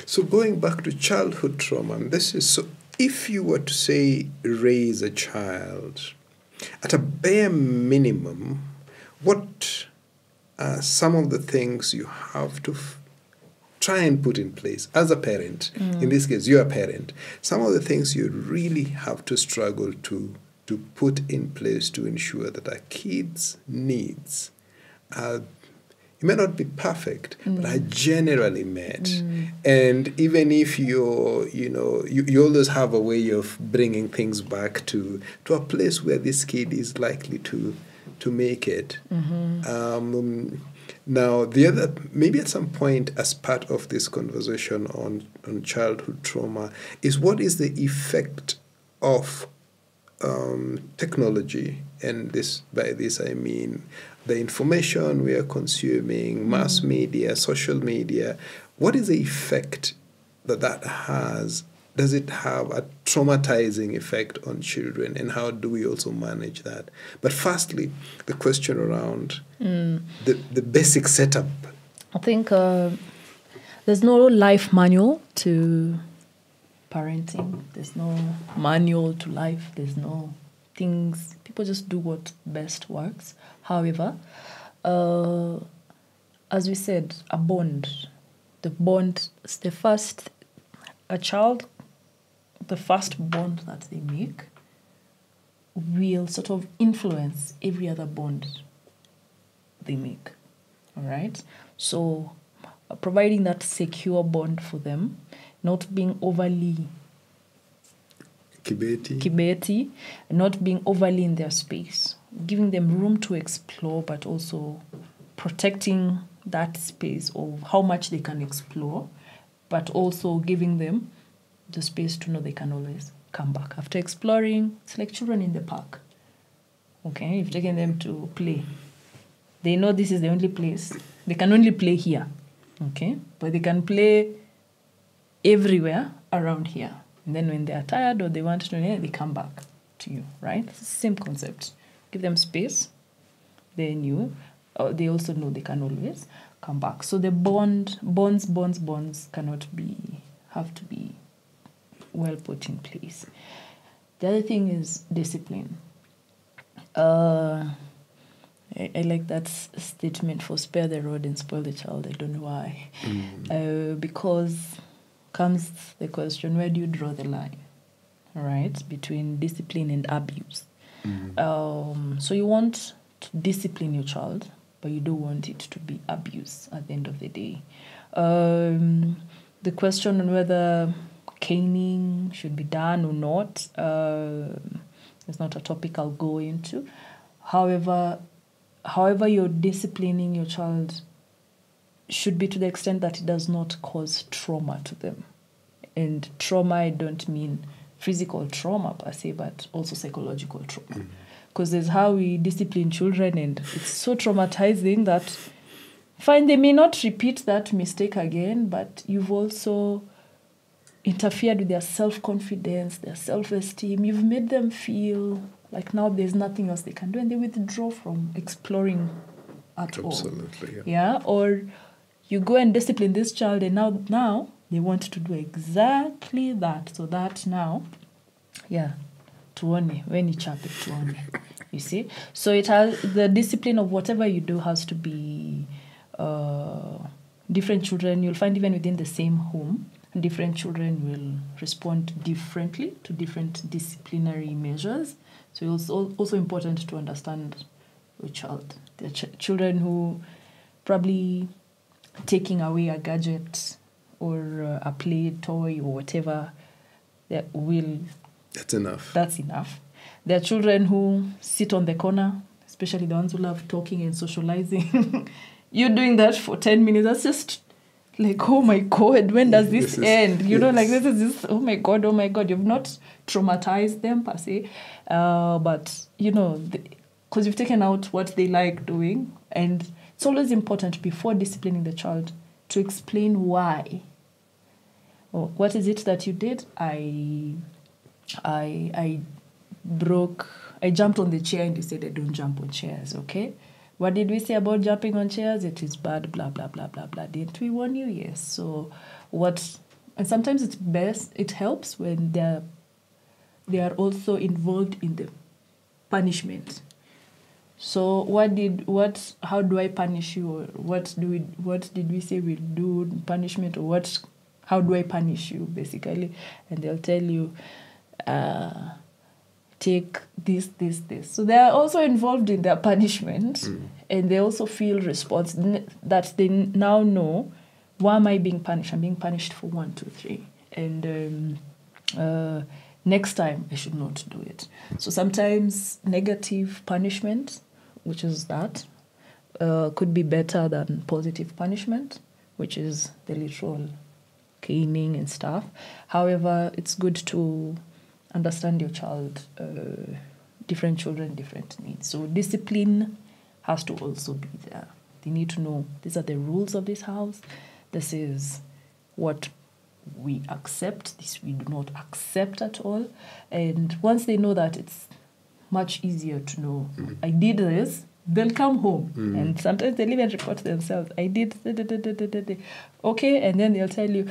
So going back to childhood trauma, and this is so if you were to say raise a child, at a bare minimum, what are some of the things you have to f- try and put in place as a parent? Mm. In this case, you're a parent. Some of the things you really have to struggle to to put in place to ensure that our kids' needs are it may not be perfect, but are generally met. And even if you're, you know, you, you always have a way of bringing things back to to a place where this kid is likely to to make it. Um, now, the other maybe at some point as part of this conversation on on childhood trauma is what is the effect of um, technology, and this by this I mean the information we are consuming, mass media, social media. What is the effect that that has? Does it have a traumatizing effect on children, and how do we also manage that? But firstly, the question around the the basic setup. I think uh, there's no life manual to parenting. There's no manual to life. There's no things. People just do what best works. However, uh, as we said, a bond. The bond the first, a child, the first bond that they make will sort of influence every other bond they make. All right. So, uh, providing that secure bond for them, not being overly Kibeti. kibeti, not being overly in their space, giving them room to explore, but also protecting that space of how much they can explore, but also giving them the space to know they can always come back after exploring. It's like children in the park. Okay, you've taken them to play. They know this is the only place. They can only play here. Okay, but they can play everywhere around here. And then when they are tired or they want to know, they come back to you, right? It's the same concept. Give them space. They knew. Uh, they also know they can always come back. So the bond, bonds, bonds, bonds cannot be, have to be well put in place. The other thing is discipline. Uh, I, I like that s- statement for spare the rod and spoil the child. I don't know why. Uh, because comes the question where do you draw the line, right, between discipline and abuse? Um, so you want to discipline your child, but you don't want it to be abuse at the end of the day. Um, the question on whether caning should be done or not uh, is not a topic I'll go into. However, however you're disciplining your child should be to the extent that it does not cause trauma to them. And trauma, I don't mean physical trauma per se, but also psychological trauma. Mm. Because there's how we discipline children, and it's so traumatizing that, fine, they may not repeat that mistake again, but you've also interfered with their self confidence, their self esteem. You've made them feel like now there's nothing else they can do, and they withdraw from exploring at all. Absolutely. Yeah. Yeah, or you go and discipline this child, and now now they want to do exactly that. So that now yeah tuone when you chape tuone you see? So it has the discipline of whatever you do has to be uh, different children. You'll find even within the same home different children will respond differently to different disciplinary measures. So it's also important to understand your child there are ch- children who probably taking away a gadget or uh, a play toy or whatever that will That's enough. that's enough. There are children who sit on the corner, especially the ones who love talking and socializing. You're doing that for 10 minutes. That's just like, oh my God, when does this, This is- end? You know, like this is just, oh my God, oh my God. You've not traumatized them per se, uh, but you know, because you've taken out what they like doing. And it's always important before disciplining the child to explain why. Oh, what is it that you did? I I I broke I jumped on the chair and you said I don't jump on chairs, okay? What did we say about jumping on chairs? It is bad, blah blah blah blah blah. Didn't we warn you? Yes. So what and sometimes it's best it helps when they're they are also involved in the punishment. So what did what how do I punish you? Or what do we what did we say we'll do punishment? Or what how do I punish you basically? And they'll tell you uh, take this this this. So they are also involved in their punishment and they also feel response that they now know why am I being punished? I'm being punished for one two three. And um, uh, next time I should not do it. So sometimes negative punishment, which is that, uh, could be better than positive punishment, which is the literal caning and stuff. However, it's good to understand your child, uh, different children, different needs. So discipline has to also be there. They need to know these are the rules of this house. This is what we accept, this we do not accept at all. And once they know that, it's much easier to know I did this. They'll come home and sometimes they'll even report themselves. I did, da, da, da, da, da, da, da." okay, and then they'll tell you,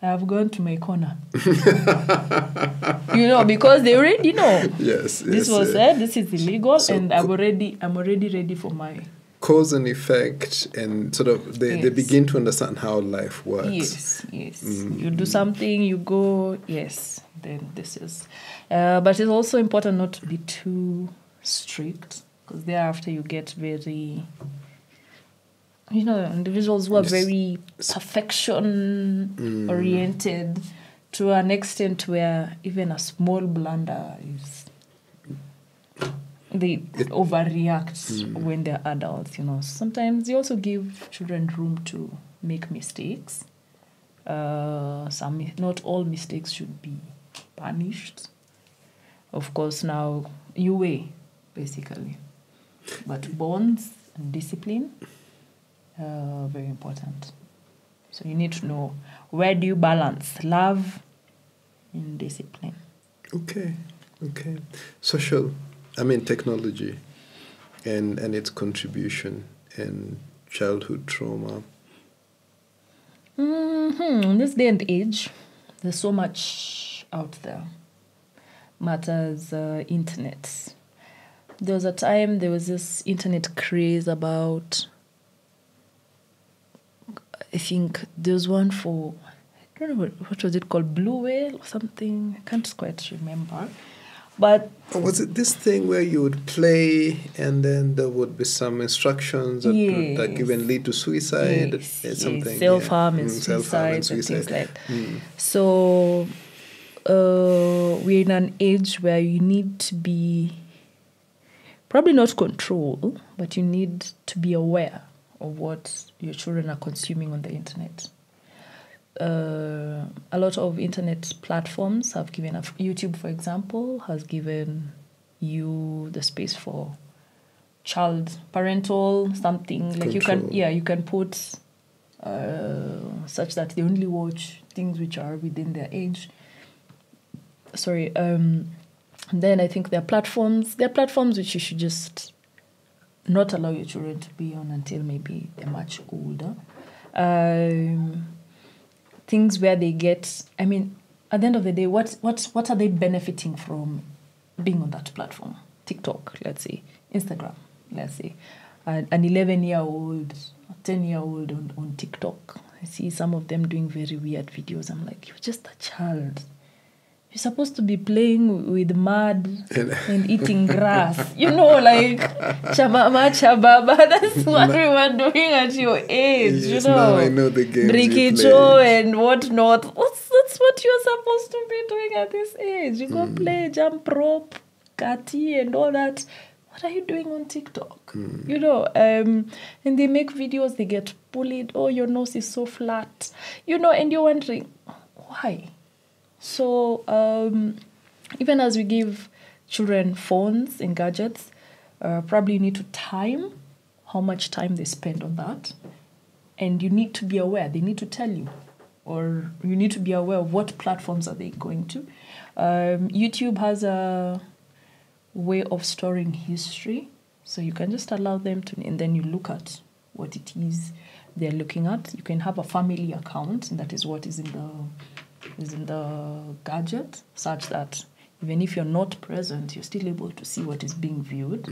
I've gone to my corner. you know, because they already know Yes. this yes, was uh, said, this is illegal, so and I'm already, I'm already ready for my cause and effect, and sort of they, they begin to understand how life works. Yes, yes. You do something, you go, yes, then this is. Uh, but it's also important not to be too strict because thereafter you get very, you know, individuals who are Yes. very perfection oriented to an extent where even a small blunder is. They overreact when they're adults, you know. Sometimes you also give children room to make mistakes. Uh, some, not all mistakes should be punished. Of course, now you weigh, basically. But bonds and discipline, uh, very important. So you need to know where do you balance love and discipline. Okay, okay. Social, I mean technology, and and its contribution in childhood trauma. hmm In this day and age, there's so much out there. Matters uh, internet. There was a time there was this internet craze about. I think there was one for I don't know what, what was it called, Blue Whale or something. I can't quite remember, but Or was it this thing where you would play and then there would be some instructions that, would, that even lead to suicide? Yes, yes, something self-harm and Mm, self-harm suicide and things like that. Mm. So uh, we're in an age where you need to be probably not control, but you need to be aware of what your children are consuming on the internet. Uh, a lot of internet platforms have given up. YouTube, for example, has given you the space for child parental something. Like you can yeah you can put uh, such that they only watch things which are within their age. Sorry um and then i think there are platforms there are platforms which you should just not allow your children to be on until maybe they're much older. Um things where they get i mean at the end of the day, what what what are they benefiting from being on that platform? TikTok, let's say, Instagram, let's say, an an 11 year old, 10 year old on, on TikTok. I see some of them doing very weird videos. I'm like, you're just a child. You're supposed to be playing with mud and eating grass. You know, like chamama chababa. That's what we were doing at your age. Yes, you know, now I know the games you Brikicho and whatnot. What's, that's what you're supposed to be doing at this age. You go play jump rope, kati, and all that. What are you doing on TikTok? Hmm. You know, um, and they make videos, they get bullied. Oh, your nose is so flat. You know, and you're wondering, why? So, um, even as we give children phones and gadgets, uh, probably you need to time how much time they spend on that. And you need to be aware, they need to tell you, or you need to be aware of what platforms are they going to. Um, YouTube has a way of storing history, so you can just allow them to, and then you look at what it is they're looking at. You can have a family account, and that is what is in the is in the gadget, such that even if you're not present, you're still able to see what is being viewed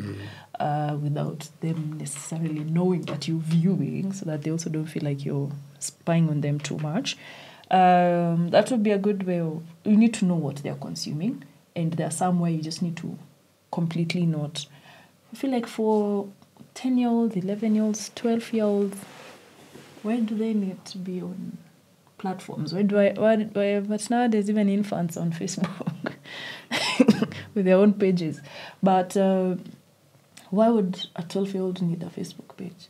uh, without them necessarily knowing that you're viewing, so that they also don't feel like you're spying on them too much. Um, that would be a good way of, you need to know what they're consuming, and there are some where you just need to completely not. I feel like for 10 year olds, 11 year olds, 12 year olds, why do they need to be on platforms? Why do I, why, why, but nowadays, even infants on Facebook with their own pages. But uh, why would a 12 year old need a Facebook page?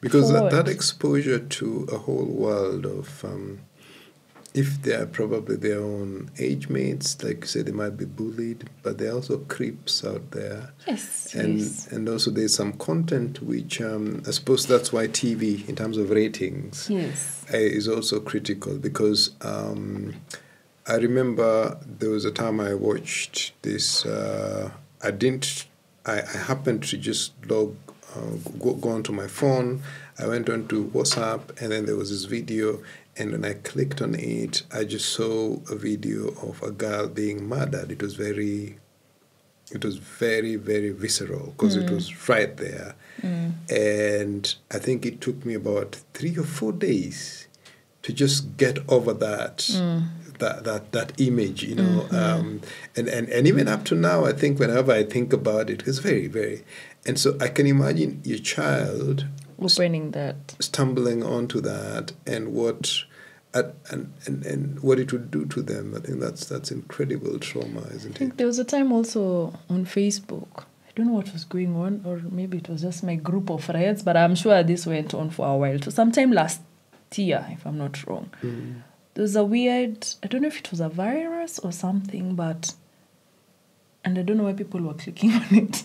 because that, that exposure to a whole world of um, if they are probably their own age mates like you say they might be bullied but there are also creeps out there Yes. and yes. and also there's some content which um, I suppose that's why TV in terms of ratings Yes. uh, is also critical because um, I remember there was a time I watched this. Uh, I didn't. I, I happened to just log uh, go, go onto my phone. I went onto WhatsApp, and then there was this video. And when I clicked on it, I just saw a video of a girl being murdered. It was very, it was very, very visceral because it hmm. was right there. Hmm. And I think it took me about three or four days to just get over that hmm. that that that image, you know. Mm-hmm. Um, and, and and even up to now, I think whenever I think about it, it's very very. And so I can imagine your child Opening that. stumbling onto that and what. at- And, and, and what it would do to them, I think that's that's incredible trauma, isn't I think it? there was a time also on Facebook. I don't know what was going on, or maybe it was just my group of friends, but I'm sure this went on for a while. So, sometime last year, if I'm not wrong, mm-hmm. there was a weird, I don't know if it was a virus or something, but, and I don't know why people were clicking on it.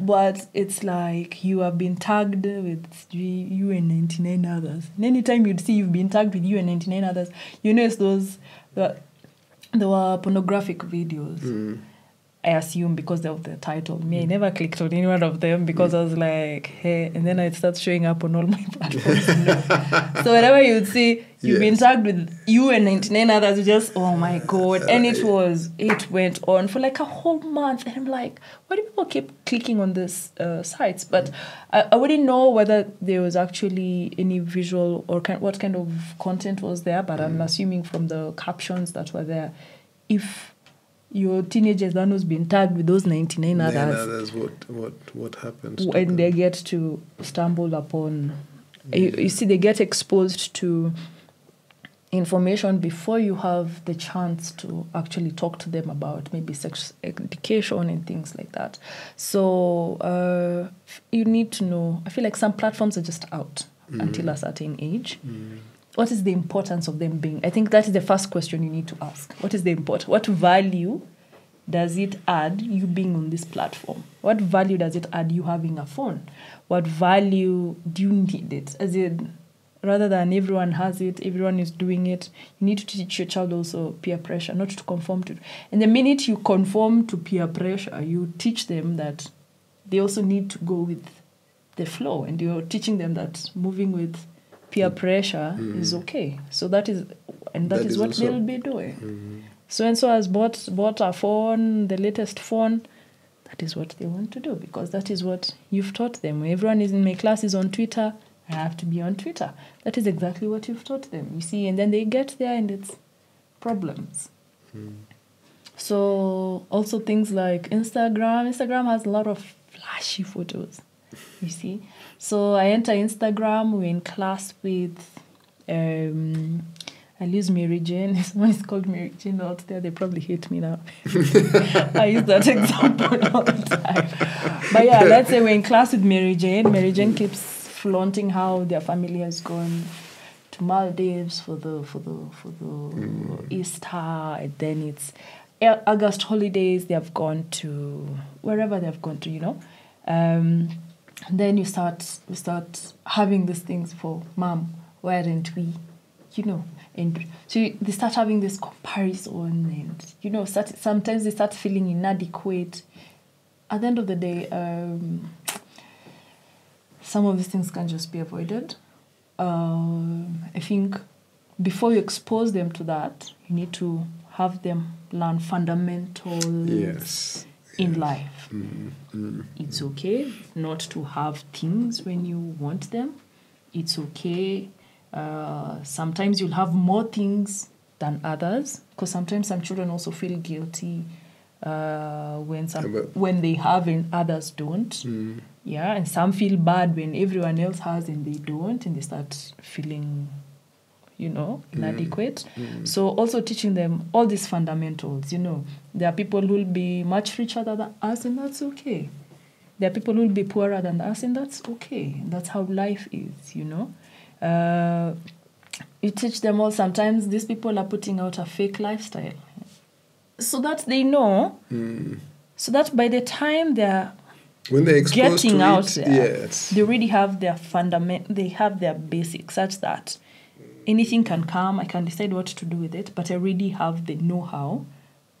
But it's like you have been tagged with you and 99 others. And anytime you'd see you've been tagged with you and 99 others, you know it's those, the, there were pornographic videos. Mm. I assume because of the title. Me, I never clicked on any one of them because I was like, hey, and then it starts showing up on all my platforms. so whenever you'd see you've been Yes. tagged with you and 99 others, you just, oh my God. And it was, it went on for like a whole month. And I'm like, why do people keep clicking on these uh, sites? But I, I wouldn't know whether there was actually any visual or kind, what kind of content was there, but I'm assuming from the captions that were there, if your teenager is the one who's been tagged with those 99 Then others, others, what what what happens? when they get to stumble upon you, you see they get exposed to information before you have the chance to actually talk to them about maybe sex education and things like that. So uh, you need to know i feel like some platforms are just out until a certain age what is the importance of them being i think that is the first question you need to ask. What is the import what value does it add you being on this platform? What value does it add you having a phone? What value do you need it? As in rather than everyone has it everyone is doing it you need to teach your child also peer pressure not to conform to and the minute you conform to peer pressure you teach them that they also need to go with the flow and you're teaching them that moving with peer pressure is mm. okay so that is and that That is, is what also- they'll be doing. Mm-hmm. So and so has bought bought a phone, the latest phone. That is what they want to do because that is what you've taught them. Everyone is in my class is on Twitter. I have to be on Twitter. That is exactly what you've taught them. You see, and then they get there and it's problems. Mm. So also things like Instagram. Instagram has a lot of flashy photos. You see. So I enter Instagram. We're in class with. Um, I use Mary Jane. Someone is called Mary Jane out there. They probably hate me now. I use that example all the time. But yeah, let's say we're in class with Mary Jane. Mary Jane keeps flaunting how their family has gone to Maldives for the for the for the Easter, and then it's August holidays. They have gone to wherever they have gone to, you know. Um, then you start you start having these things for mom. Didn't we? You know, and so they start having this comparison, and you know, start, sometimes they start feeling inadequate. At the end of the day, um, some of these things can just be avoided. Um, I think before you expose them to that, you need to have them learn fundamentals Yes. In life. Mm, mm. It's okay not to have things when you want them. It's okay. Uh, sometimes you'll have more things than others because sometimes some children also feel guilty uh, when some when they have and others don't. Mm. Yeah, and some feel bad when everyone else has and they don't, and they start feeling, you know, inadequate. Mm. So also teaching them all these fundamentals. You know, there are people who will be much richer than us, and that's okay. There are people who will be poorer than us, and that's okay. That's how life is. You know. Uh, you teach them all. Sometimes these people are putting out a fake lifestyle, so that they know, Mm. so that by the time they're When they're getting to out it, there, yes. they already have their fundament. They have their basics such that anything can come. I can decide what to do with it, but I already have the know-how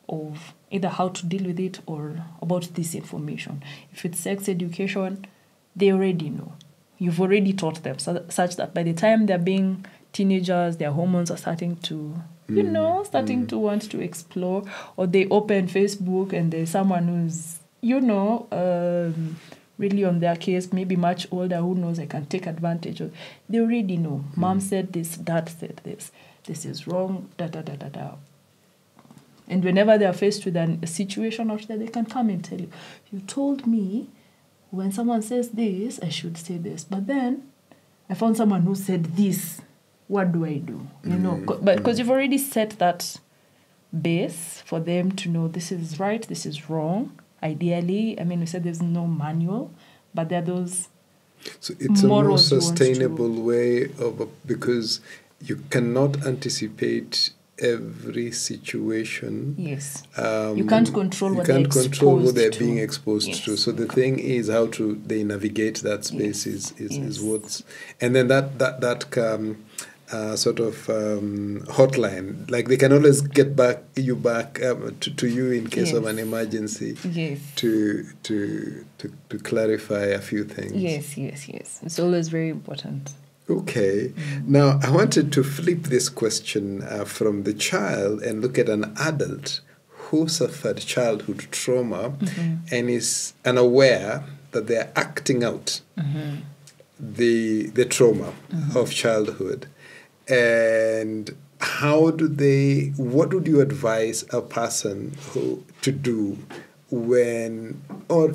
of either how to deal with it or about this information. If it's sex education, they already know. You've already taught them so, such that by the time they're being teenagers, their hormones are starting to, you Mm, know, starting to want to explore, or they open Facebook and there's someone who's, you know, um, really on their case, maybe much older, who knows, I can take advantage of. They already know. Mom hmm. said this, dad said this, this is wrong, da da da da da. And whenever they are faced with an, a situation out there, they can come and tell you, you told me when someone says this, I should say this. But then I found someone who said this. What do I do? You know, mm-hmm. co- but mm-hmm. because you've already set that base for them to know this is right, this is wrong. Ideally, I mean, we said there's no manual, but there are those. So it's a more morals you want to- sustainable way of because you cannot anticipate every situation. Yes. Um, You can't control you what can't they're control what they're to. being exposed to. So the thing is how to they navigate that space is is, is Yes. what's and then that that that um, uh, sort of um, hotline like they can always get back you back um, to, to you in case of an emergency Yes. to to to to clarify a few things. Yes, yes, yes. It's always very important. Okay. Now, I wanted to flip this question uh, from the child and look at an adult who suffered childhood trauma and is unaware that they're acting out the, the trauma of childhood. And how do they, what would you advise a person who, to do when, or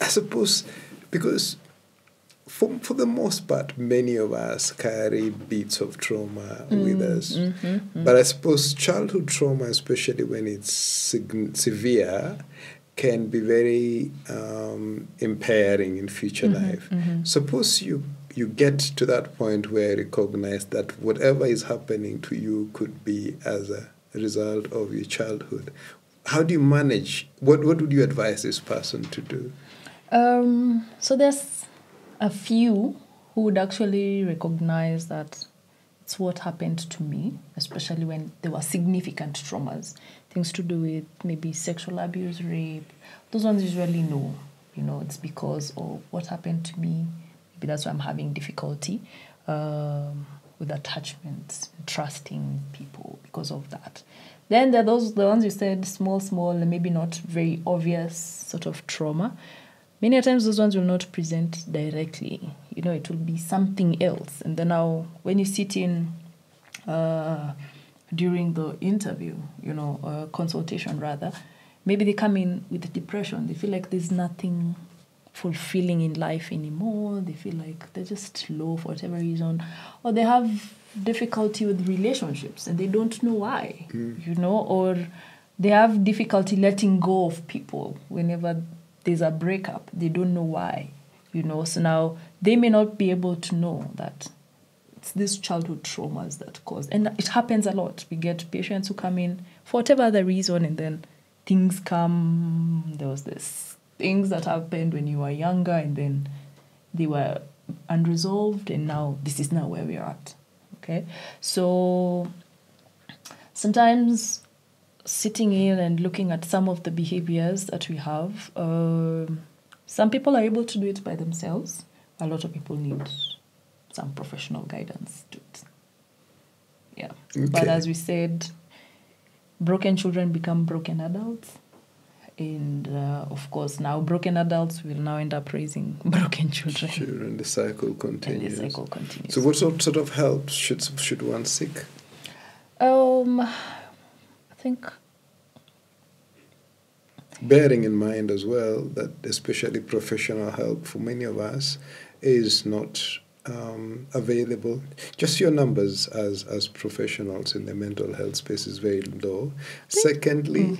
I suppose, because for, for the most part, many of us carry bits of trauma mm, with us. Mm-hmm, mm-hmm. But I suppose childhood trauma, especially when it's sig- severe, can be very um, impairing in future mm-hmm, life. Suppose you you get to that point where you recognize that whatever is happening to you could be as a result of your childhood. How do you manage? What what would you advise this person to do? Um, so there's a few who would actually recognize that it's what happened to me, especially when there were significant traumas, things to do with maybe sexual abuse, rape. Those ones usually know, you know, it's because of what happened to me. Maybe that's why I'm having difficulty. Um, with attachments, trusting people because of that. Then there are those the ones you said small, small, and maybe not very obvious sort of trauma. Many times those ones will not present directly. You know, it will be something else. And then now when you sit in uh, during the interview, you know, uh, consultation rather, maybe they come in with depression. They feel like there's nothing fulfilling in life anymore. They feel like they're just low for whatever reason, or they have difficulty with relationships and they don't know why, mm. you know, or they have difficulty letting go of people whenever there's a breakup. They don't know why, you know. So now they may not be able to know that it's these childhood traumas that cause, and it happens a lot. We get patients who come in for whatever the reason, and then things come. There was this things that happened when you were younger, and then they were unresolved, and now this is now where we are at. Okay, so sometimes sitting in and looking at some of the behaviors that we have, um, some people are able to do it by themselves. A lot of people need some professional guidance to it. Yeah, but as we said, broken children become broken adults. And uh, of course, now broken adults will now end up raising broken children. Children, the cycle And the cycle continues. So, what sort, sort of help should should one seek? Um, I think Bearing in mind as well that especially professional help for many of us is not um, available. Just your numbers as as professionals in the mental health space is very low. Secondly,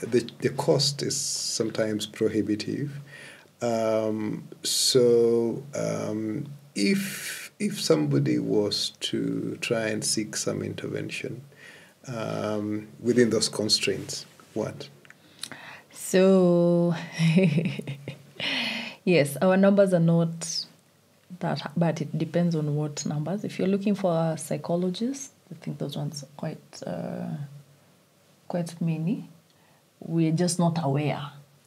the the cost is sometimes prohibitive. Um, so um, if if somebody was to try and seek some intervention um, within those constraints, what? So, yes, our numbers are not that, but it depends on what numbers. If you're looking for a psychologist, I think those ones are quite, uh, quite many. We're just not aware,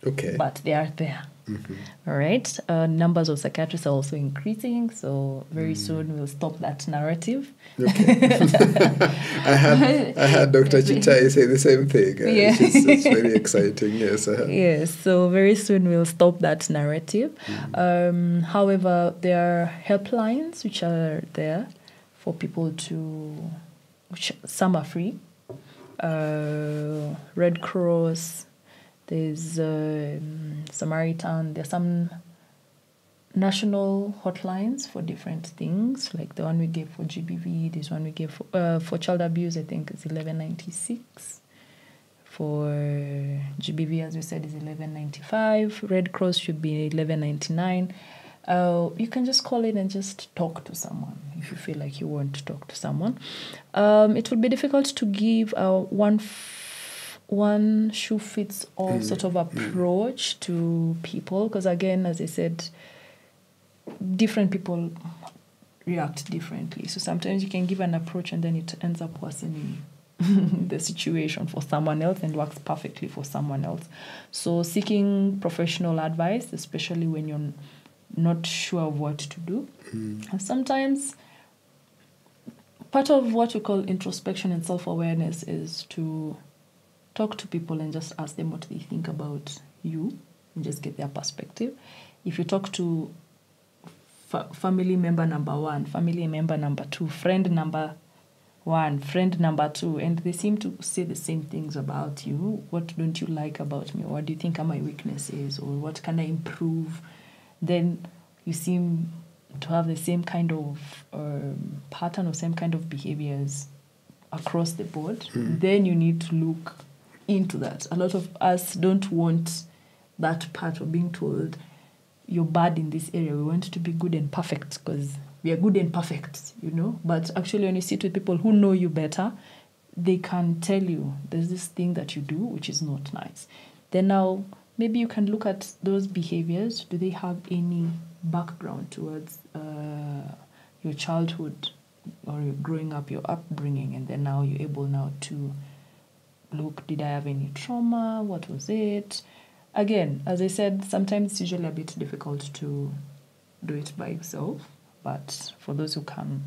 Okay. but they are there. Mhm. All right. Uh, numbers of psychiatrists are also increasing, so very soon we'll stop that narrative. Okay. I had I had Dr. Chitai say the same thing. Uh, Yeah. It's, it's very exciting. Yes. Uh, Yes, so very soon we'll stop that narrative. Um, however, there are helplines which are there for people to, which some are free. Uh, Red Cross, there's um, Samaritan, there's some national hotlines for different things, like the one we gave for GBV, this one we gave for, uh, for child abuse, I think it's 1196 for GBV, as we said, is 1195. Red Cross should be 1199. Uh, you can just call in and just talk to someone if you feel like you want to talk to someone. Um, it would be difficult to give a one f- one shoe fits all mm. sort of mm. approach to people because again, as I said, different people react differently. So sometimes you can give an approach and then it ends up worsening the situation for someone else and works perfectly for someone else. So seeking professional advice, especially when you're not sure of what to do. Mm. And sometimes part of what we call introspection and self-awareness is to talk to people and just ask them what they think about you and just get their perspective. If you talk to fa- family member number one, family member number two, friend number one, friend number two, and they seem to say the same things about you. What don't you like about me? What do you think are my weaknesses? Or what can I improve? Then you seem to have the same kind of um, pattern or same kind of behaviors across the board. Then you need to look into that. A lot of us don't want that part of being told you're bad in this area. We want to be good and perfect because we are good and perfect, you know. But actually, when you sit with people who know you better, they can tell you there's this thing that you do which is not nice. Then now maybe you can look at those behaviors. Do they have any background towards uh, your childhood or your growing up, your upbringing, and then now you're able now to look. Did I have any trauma? What was it? Again, as I said, sometimes it's usually a bit difficult to do it by yourself, but for those who can,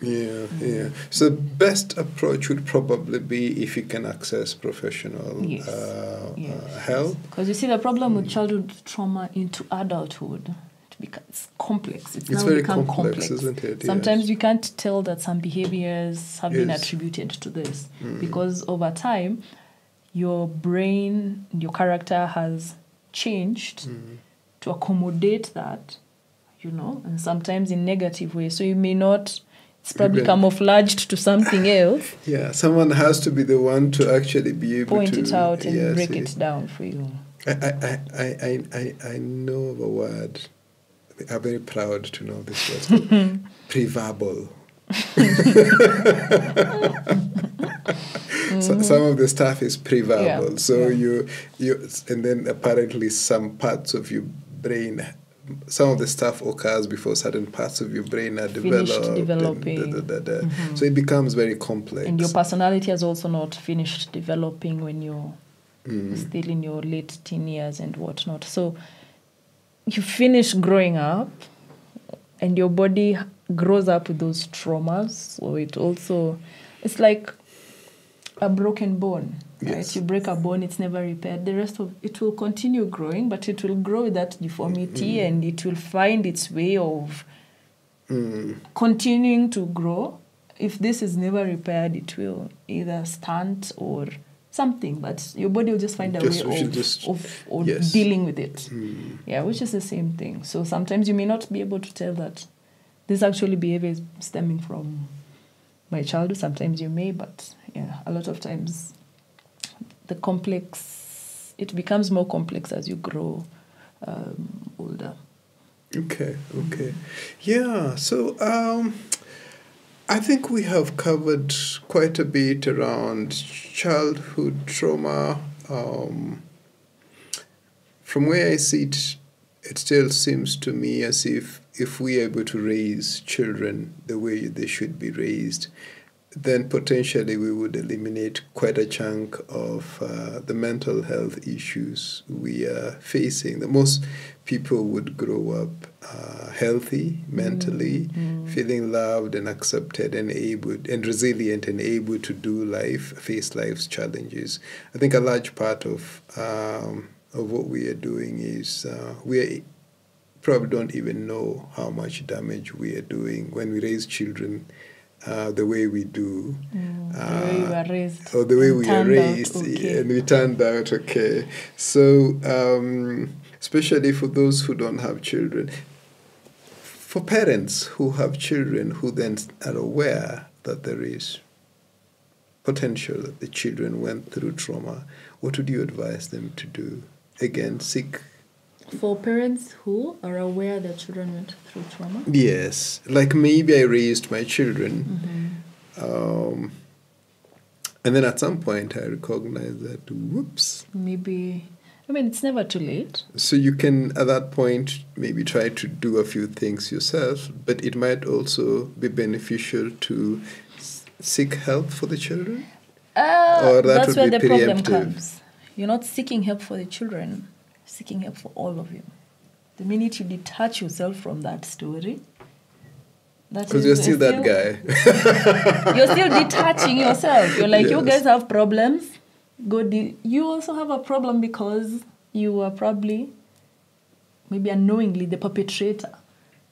Yeah, yeah. So the best approach would probably be if you can access professional Yes. uh, Yes. uh, help. Because you see, the problem with childhood trauma into adulthood, becomes complex. It's, It's now very become complex, isn't it? Yes. Sometimes we can't tell that some behaviors have been attributed to this Mm. because over time, your brain, your character has changed Mm. to accommodate that, you know, and sometimes in negative ways. So you may not. It's probably can- camouflaged to something else. Yeah, someone has to be the one to actually be able Point to point it out and yes, break yes. it down for you. I, I, I, I, I, I know of a word. I'm very proud to know this word. Preverbal. so, some of the stuff is preverbal. Yeah, So yeah. you you and then apparently some parts of your brain some of the stuff occurs before certain parts of your brain are Finished developed. developing. da, da, da, da. So it becomes very complex. And your personality has also not finished developing when you're Mm. still in your late teen years and whatnot. So you finish growing up, and your body grows up with those traumas. So it also, it's like a broken bone. Right? Yes. You break a bone, it's never repaired. The rest of it will continue growing, but it will grow with that deformity and it will find its way of Mm. continuing to grow. If this is never repaired, it will either stunt or something, but your body will just find a Just- way of, just- of, of yes. dealing with it. Mm. Yeah, which is the same thing. So sometimes you may not be able to tell that this actually behavior is stemming from my childhood. Sometimes you may, but yeah, a lot of times the complex, it becomes more complex as you grow um, older. Okay, okay. Yeah, so um, I think we have covered quite a bit around childhood trauma. Um, from where I sit, it still seems to me as if if we are able to raise children the way they should be raised, then potentially we would eliminate quite a chunk of uh, the mental health issues we are facing. The most people would grow up uh, healthy mentally, feeling loved and accepted and able and resilient and able to do life, face life's challenges. I think a large part of um, of what we are doing is uh, we are probably don't even know how much damage we are doing when we raise children uh, the way we do. the way you were raised. Or the way we are raised, okay. and we turned out okay. So, um, especially for those who don't have children, for parents who have children who then are aware that there is potential that the children went through trauma, what would you advise them to do? Again, seek For parents who are aware their children went through trauma, Yes, like maybe I raised my children, Mm-hmm. um, and then at some point I recognized that whoops. maybe, I mean, it's never too late. So you can at that point maybe try to do a few things yourself, but it might also be beneficial to seek help for the children. Uh, Or that that's where the problem comes. You're not seeking help for the children, seeking help for all of you. The minute you detach yourself from that story, that Because you're still that guy. You're still detaching yourself. You're like, you guys have problems. Go deal. You also have a problem because you are probably, maybe unknowingly, the perpetrator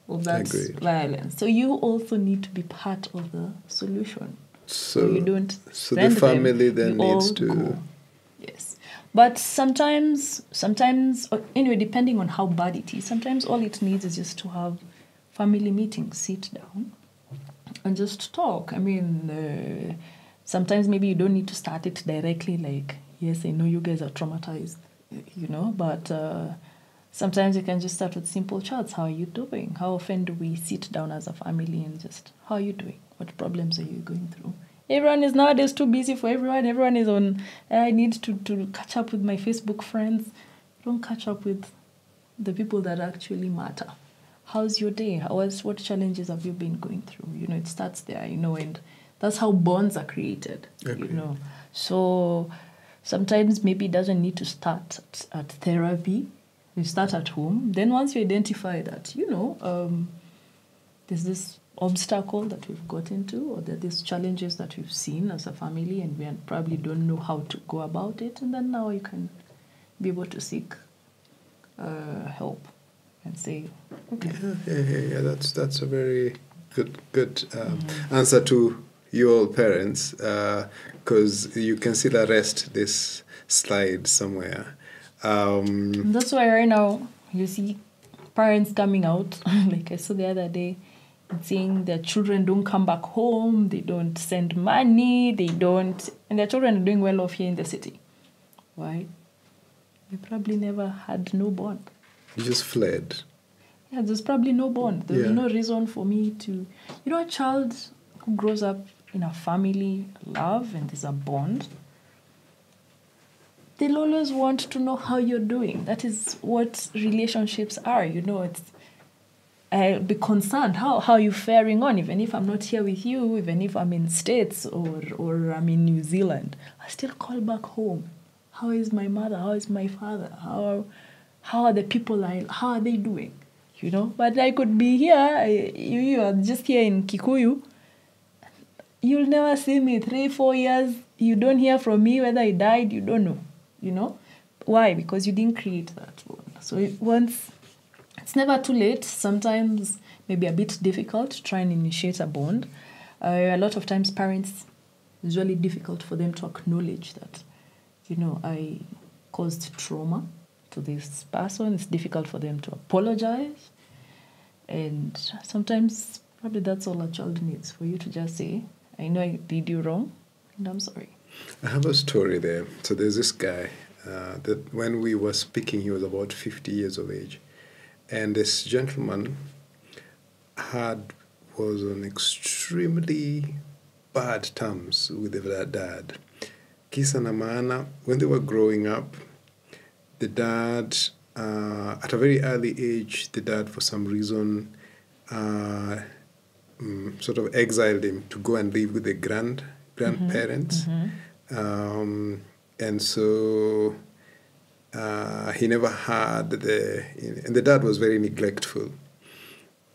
of that Agreed. violence. So you also need to be part of the solution. So, you don't so the send them, family then needs to. go. Yes. But sometimes, sometimes, anyway, depending on how bad it is, sometimes all it needs is just to have family meetings, sit down, and just talk. I mean, uh, sometimes maybe you don't need to start it directly, like, yes, I know you guys are traumatized, you know, but uh, sometimes you can just start with simple chats. How are you doing? How often do we sit down as a family and just, how are you doing? What problems are you going through? Everyone is nowadays too busy for everyone. Everyone is on, I need to, to catch up with my Facebook friends. Don't catch up with the people that actually matter. How's your day? How was, what challenges have you been going through? You know, it starts there, you know, and that's how bonds are created, you know. So sometimes maybe it doesn't need to start at, at therapy. You start at home. Then once you identify that, you know, um, there's this obstacle that we've got into or that these challenges that we've seen as a family and we probably don't know how to go about it and then now you can be able to seek uh, help and say okay yeah, yeah, yeah, yeah, that's that's a very good good um, mm-hmm. answer to you all parents because uh, you can see the rest this slide somewhere um, that's why right now you see parents coming out like i saw the other day saying their children don't come back home, they don't send money, they don't, and their children are doing well off here in the city. Why? They probably never had no bond. You just fled. Yeah, there's probably no bond. There's yeah. no reason for me to, you know, a child who grows up in a family love and there's a bond. They'll always want to know how you're doing. That is what relationships are. You know, it's I'll be concerned how how you faring on even if I'm not here with you even if I'm in states or or I'm in New Zealand I still call back home how is my mother how is my father how how are the people I how are they doing you know but I could be here you, you are just here in Kikuyu you'll never see me three four years you don't hear from me whether I died you don't know you know why because you didn't create that one so once it's never too late. Sometimes maybe a bit difficult to try and initiate a bond. Uh, a lot of times, parents it's really difficult for them to acknowledge that, you know, I caused trauma to this person. It's difficult for them to apologize, and sometimes probably that's all a child needs for you to just say, "I know I did you wrong, and I'm sorry." I have a story there. So there's this guy uh, that when we were speaking, he was about 50 years of age and this gentleman had was on extremely bad terms with their dad. Kisa na maana, when they were growing up, the dad, uh, at a very early age, the dad, for some reason, uh, um, sort of exiled him to go and live with the grand grandparents. Mm-hmm. Mm-hmm. Um, and so uh, he never had the, and the dad was very neglectful.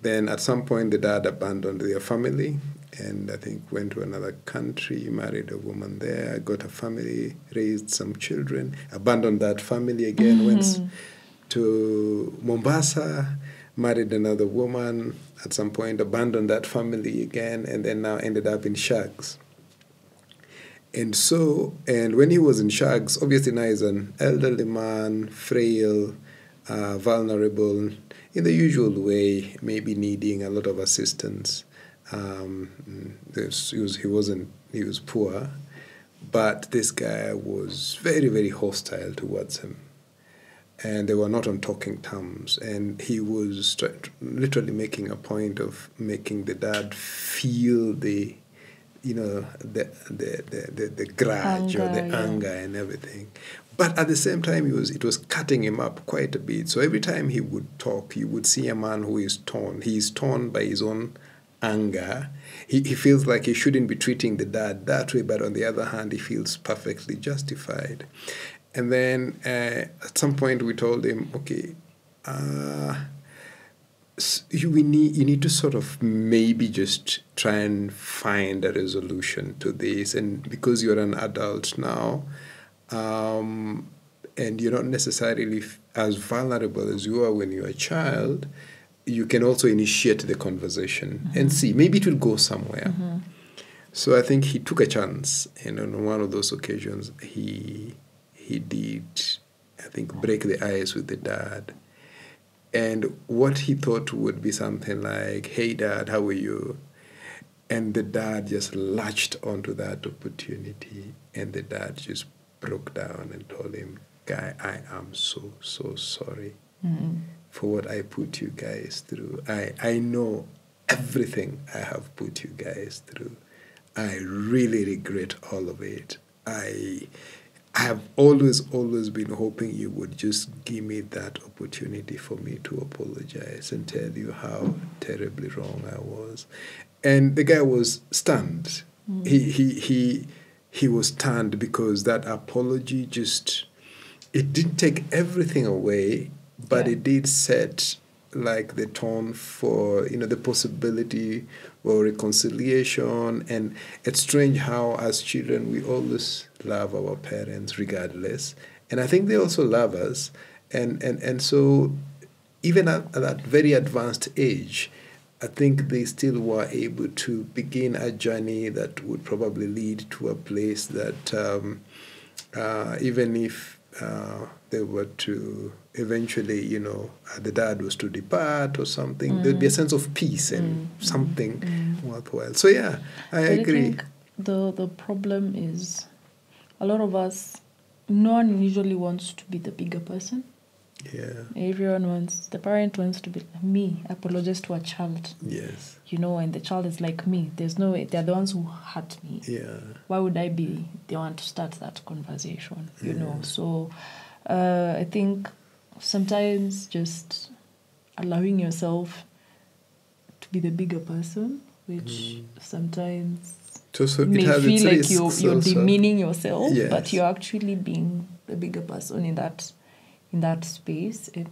Then at some point, the dad abandoned their family and I think went to another country, married a woman there, got a family, raised some children, abandoned that family again, mm-hmm. went to Mombasa, married another woman, at some point abandoned that family again, and then now ended up in Shags. And so, and when he was in Shags, obviously now he's an elderly man, frail, uh, vulnerable, in the usual way, maybe needing a lot of assistance. Um, he, was, he wasn't, he was poor, but this guy was very, very hostile towards him. And they were not on talking terms. And he was literally making a point of making the dad feel the you know the the the, the, the grudge anger, or the yeah. anger and everything. But at the same time he was it was cutting him up quite a bit. So every time he would talk you would see a man who is torn. He is torn by his own anger. He, he feels like he shouldn't be treating the dad that way but on the other hand he feels perfectly justified and then uh, at some point we told him okay uh, you, we need, you need to sort of maybe just try and find a resolution to this. And because you're an adult now, um, and you're not necessarily as vulnerable as you are when you're a child, you can also initiate the conversation mm-hmm. and see maybe it will go somewhere. Mm-hmm. So I think he took a chance, and on one of those occasions, he he did, I think, break the ice with the dad and what he thought would be something like, Hey, dad, how are you? And the dad just latched onto that opportunity, and the dad just broke down and told him, Guy, I am so, so sorry mm-hmm. for what I put you guys through. I, I know everything I have put you guys through. I really regret all of it. I I have always, always been hoping you would just give me that opportunity for me to apologize and tell you how terribly wrong I was. And the guy was stunned. Mm. He, he, he, he was stunned because that apology just, it didn't take everything away, but yeah. it did set like the tone for you know the possibility for reconciliation. And it's strange how as children we always love our parents regardless. And i think they also love us. And and and so even at, at that very advanced age i think they still were able to begin a journey that would probably lead to a place that um, uh, even if uh, they were to eventually, you know, uh, the dad was to depart or something, mm. there'd be a sense of peace and mm. something mm. worthwhile. So yeah, I but agree. I think the the problem is a lot of us. No one usually wants to be the bigger person. Yeah. Everyone wants the parent wants to be me. Apologize to a child. Yes. You know, and the child is like me. There's no way they're the ones who hurt me. Yeah. Why would I be the one to start that conversation? You yeah. know. So uh, I think sometimes just allowing yourself to be the bigger person, which mm. sometimes so, so may feel like you're, you're demeaning yourself, yes. but you're actually being the bigger person in that in that space. And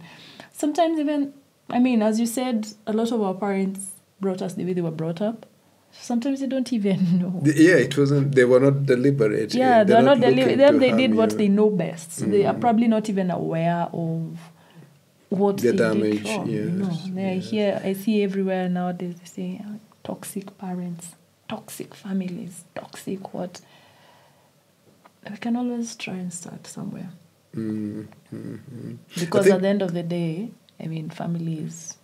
sometimes even, I mean, as you said, a lot of our parents brought us the way they were brought up. Sometimes they don't even know. Yeah, it wasn't. They were not deliberate. Yeah, they're, they're not, not deliberate. Then they did what you. they know best. mm they are probably not even aware of what the they damage. Did wrong, yes, you know, yes. I hear, I see everywhere nowadays. They say uh, toxic parents, toxic families, toxic what. We can always try and start somewhere. Mm-hmm. Because at the end of the day, I mean, family is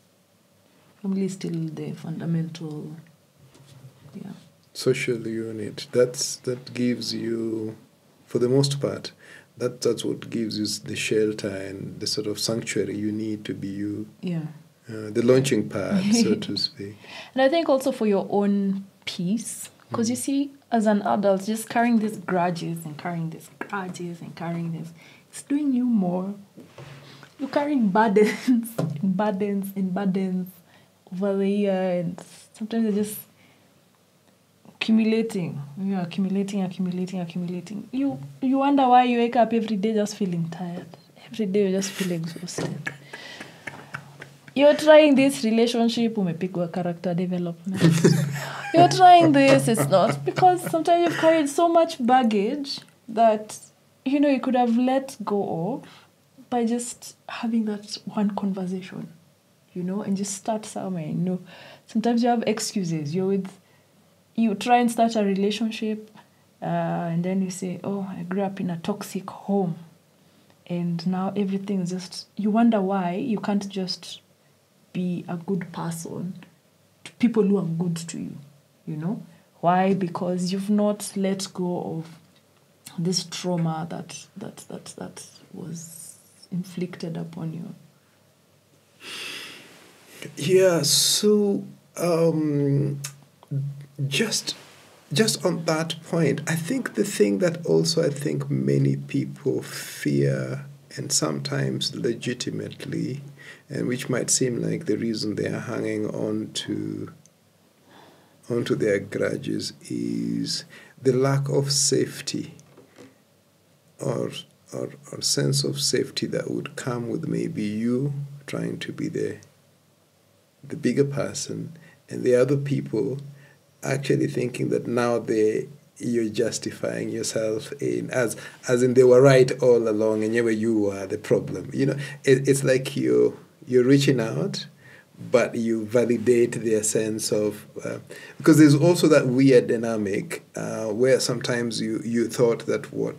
family is still the fundamental. Social unit. That's that gives you, for the most part, that that's what gives you the shelter and the sort of sanctuary you need to be you. Yeah. Uh, the launching pad, so to speak. And I think also for your own peace, because mm. you see, as an adult, just carrying these grudges and carrying these grudges and carrying this, it's doing you more. You're carrying burdens, and burdens and burdens over the year, and sometimes they just accumulating. You're accumulating accumulating accumulating. You you wonder why you wake up every day just feeling tired. Every day you're just feeling exhausted you're trying this relationship we may pick umepigwa character development. You're trying this it's not. Because sometimes you've carried so much baggage that you know you could have let go of by just having that one conversation you know and just start somewhere you know sometimes you have excuses. You're with you try and start a relationship uh, and then you say oh i grew up in a toxic home and now everything is just you wonder why you can't just be a good person to people who are good to you you know? Why? Because you've not let go of this trauma that that that that was inflicted upon you. Yeah so um just just on that point, I think the thing that also I think many people fear and sometimes legitimately, and which might seem like the reason they are hanging on to onto their grudges is the lack of safety or, or or sense of safety that would come with maybe you trying to be the the bigger person and the other people actually thinking that now they you're justifying yourself in as as in they were right all along and you you are the problem. You know it, it's like you you're reaching out but you validate their sense of uh, because there's also that weird dynamic uh, where sometimes you you thought that what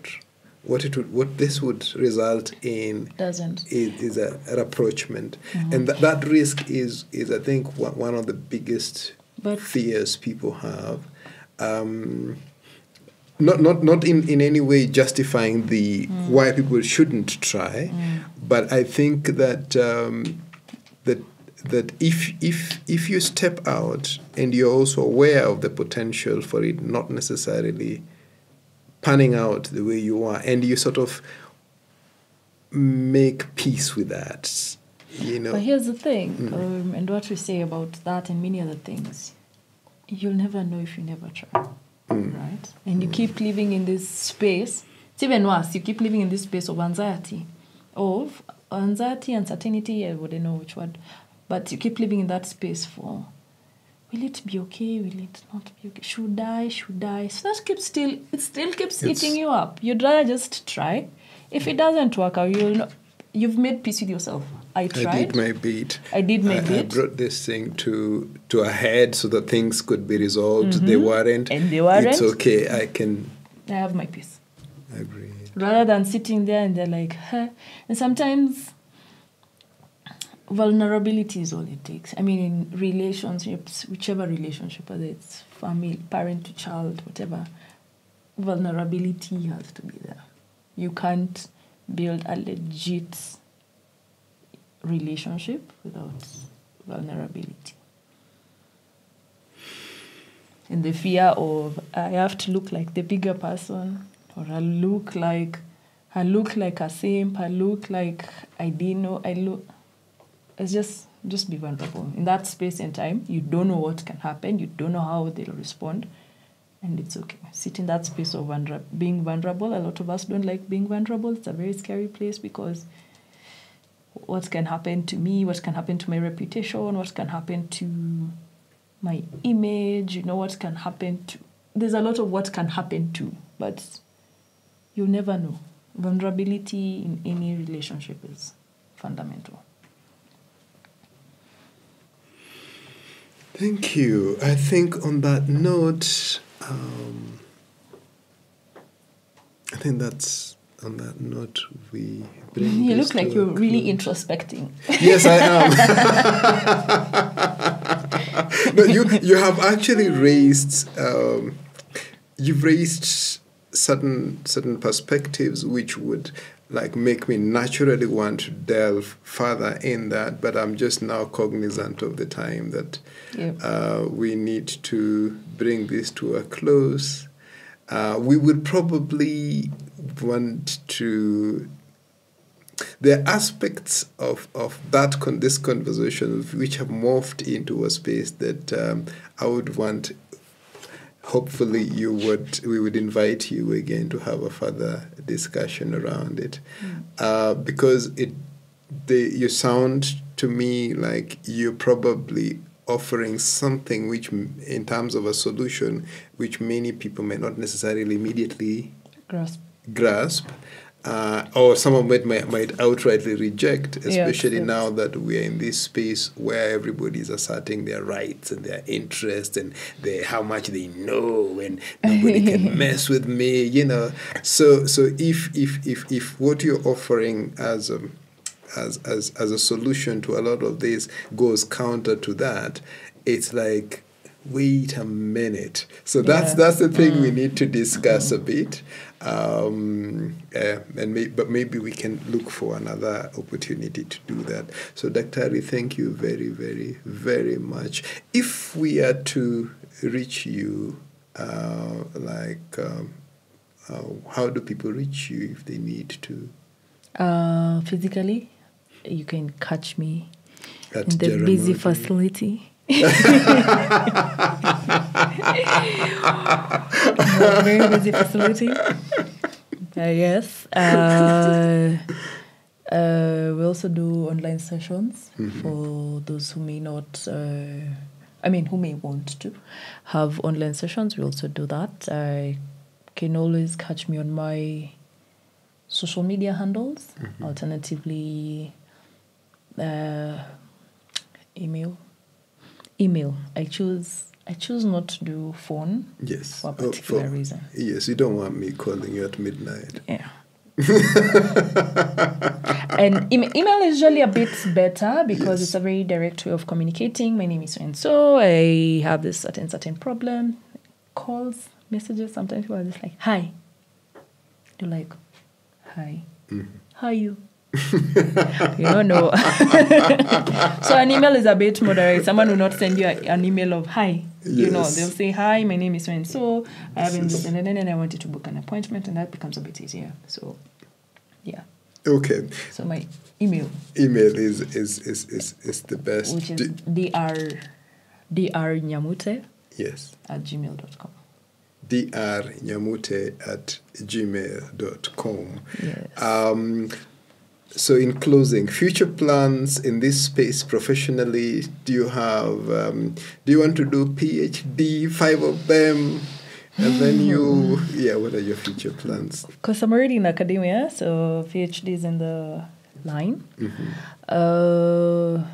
what it would what this would result in doesn't. is, is a, a rapprochement mm-hmm. and th- that risk is is i think one of the biggest but fears people have. Um, not not not in, in any way justifying the mm. why people shouldn't try, mm. but I think that um, that that if if if you step out and you're also aware of the potential for it not necessarily panning out the way you are, and you sort of make peace with that, you know. But here's the thing, mm. um, and what we say about that and many other things, you'll never know if you never try, mm. right? And you mm. keep living in this space. It's even worse. You keep living in this space of anxiety, of anxiety, uncertainty. I wouldn't know which word, But you keep living in that space for will it be okay? Will it not be okay? Should I? Should I? So that keeps still it still keeps It's- eating you up. You'd rather just try. If it doesn't work out, you'll know, you've made peace with yourself. I tried. I did my bit. I did my I, I brought this thing to to a head so that things could be resolved. They weren't. Mm-hmm. And they weren't. It's okay. I can I have my peace. I agree. rather than sitting there and they're like, huh. And sometimes vulnerability is all it takes. I mean, in relationships, whichever relationship, whether it's family, parent to child, whatever, vulnerability has to be there. You can't build a legit relationship without vulnerability. And the fear of I have to look like the bigger person, or I look like I look like a simp, I look like I didn't know, I look it's just just be vulnerable. In that space and time, you don't know what can happen, you don't know how they'll respond, and it's okay. Sit in that space of vulner- being vulnerable. A lot of us don't like being vulnerable. It's a very scary place because what can happen to me, what can happen to my reputation, what can happen to my image, you know, what can happen to. There's a lot of what can happen to, but you never know. Vulnerability in any relationship is fundamental. Thank you. I think on that note, um, I think that's on that note we bring. You look like you're really close. introspecting. Yes, I am. no, you you have actually raised um, you've raised certain certain perspectives which would like make me naturally want to delve further in that, but I'm just now cognizant of the time that Yep. uh, we need to bring this to a close. Uh, we would probably want to there are aspects of, of that con- this conversation which have morphed into a space that um, I would want. Hopefully, you would we would invite you again to have a further discussion around it, uh, because it the you sound to me like you're probably offering something which, in terms of a solution, which many people may not necessarily immediately Grasp. grasp, uh, or some of it might, might outrightly reject, especially yes. now that we are in this space where everybody is asserting their rights and their interests and their, how much they know and nobody can mess with me, you know. So, so if, if, if, if what you're offering as a, as, as, as a solution to a lot of this goes counter to that, it's like, wait a minute. So that's Yeah. that's the thing we need to discuss a bit, um, uh, and may, but maybe we can look for another opportunity to do that. So, Dr. Ari, thank you very, very, very much. If we are to reach you, uh, like, um, uh, how do people reach you if they need to? Uh, physically, you can catch me At in the busy Jaramogi? facility. very busy facility. Uh, yes. Uh, uh, we also do online sessions for those who may not, uh, I mean, who may want to have online sessions. We also do that. I can always catch me on my social media handles. Alternatively, uh, email. Email. I choose. I choose not to do phone Yes. for a Oh, particular reason. Yes, you don't want me calling you at midnight. Yeah. and em- email is usually a bit better because Yes. it's a very direct way of communicating. My name is so and so. I have this certain certain problem. Calls, messages. Sometimes people are just like, "Hi." You're like, "Hi, mm-hmm. how are you?" You don't know. so an email is a bit direct. Someone will not send you a, an email of "Hi." You know, they'll say, "Hi, my name is so and so. I have in this and then and I wanted to book an appointment," and that becomes a bit easier. So, yeah. Okay. So my email, Email is is is is, is the best. which is D- dr drnyamute yes. at gmail.com. drnyamute at gmail.com. Yes. Um, So, in closing, future plans in this space professionally? Do you have? Um, do you want to do PhD? Five of them, and then you, yeah. What are your future plans? Because I'm already in academia, so PhD is in the line. Mm-hmm. Uh,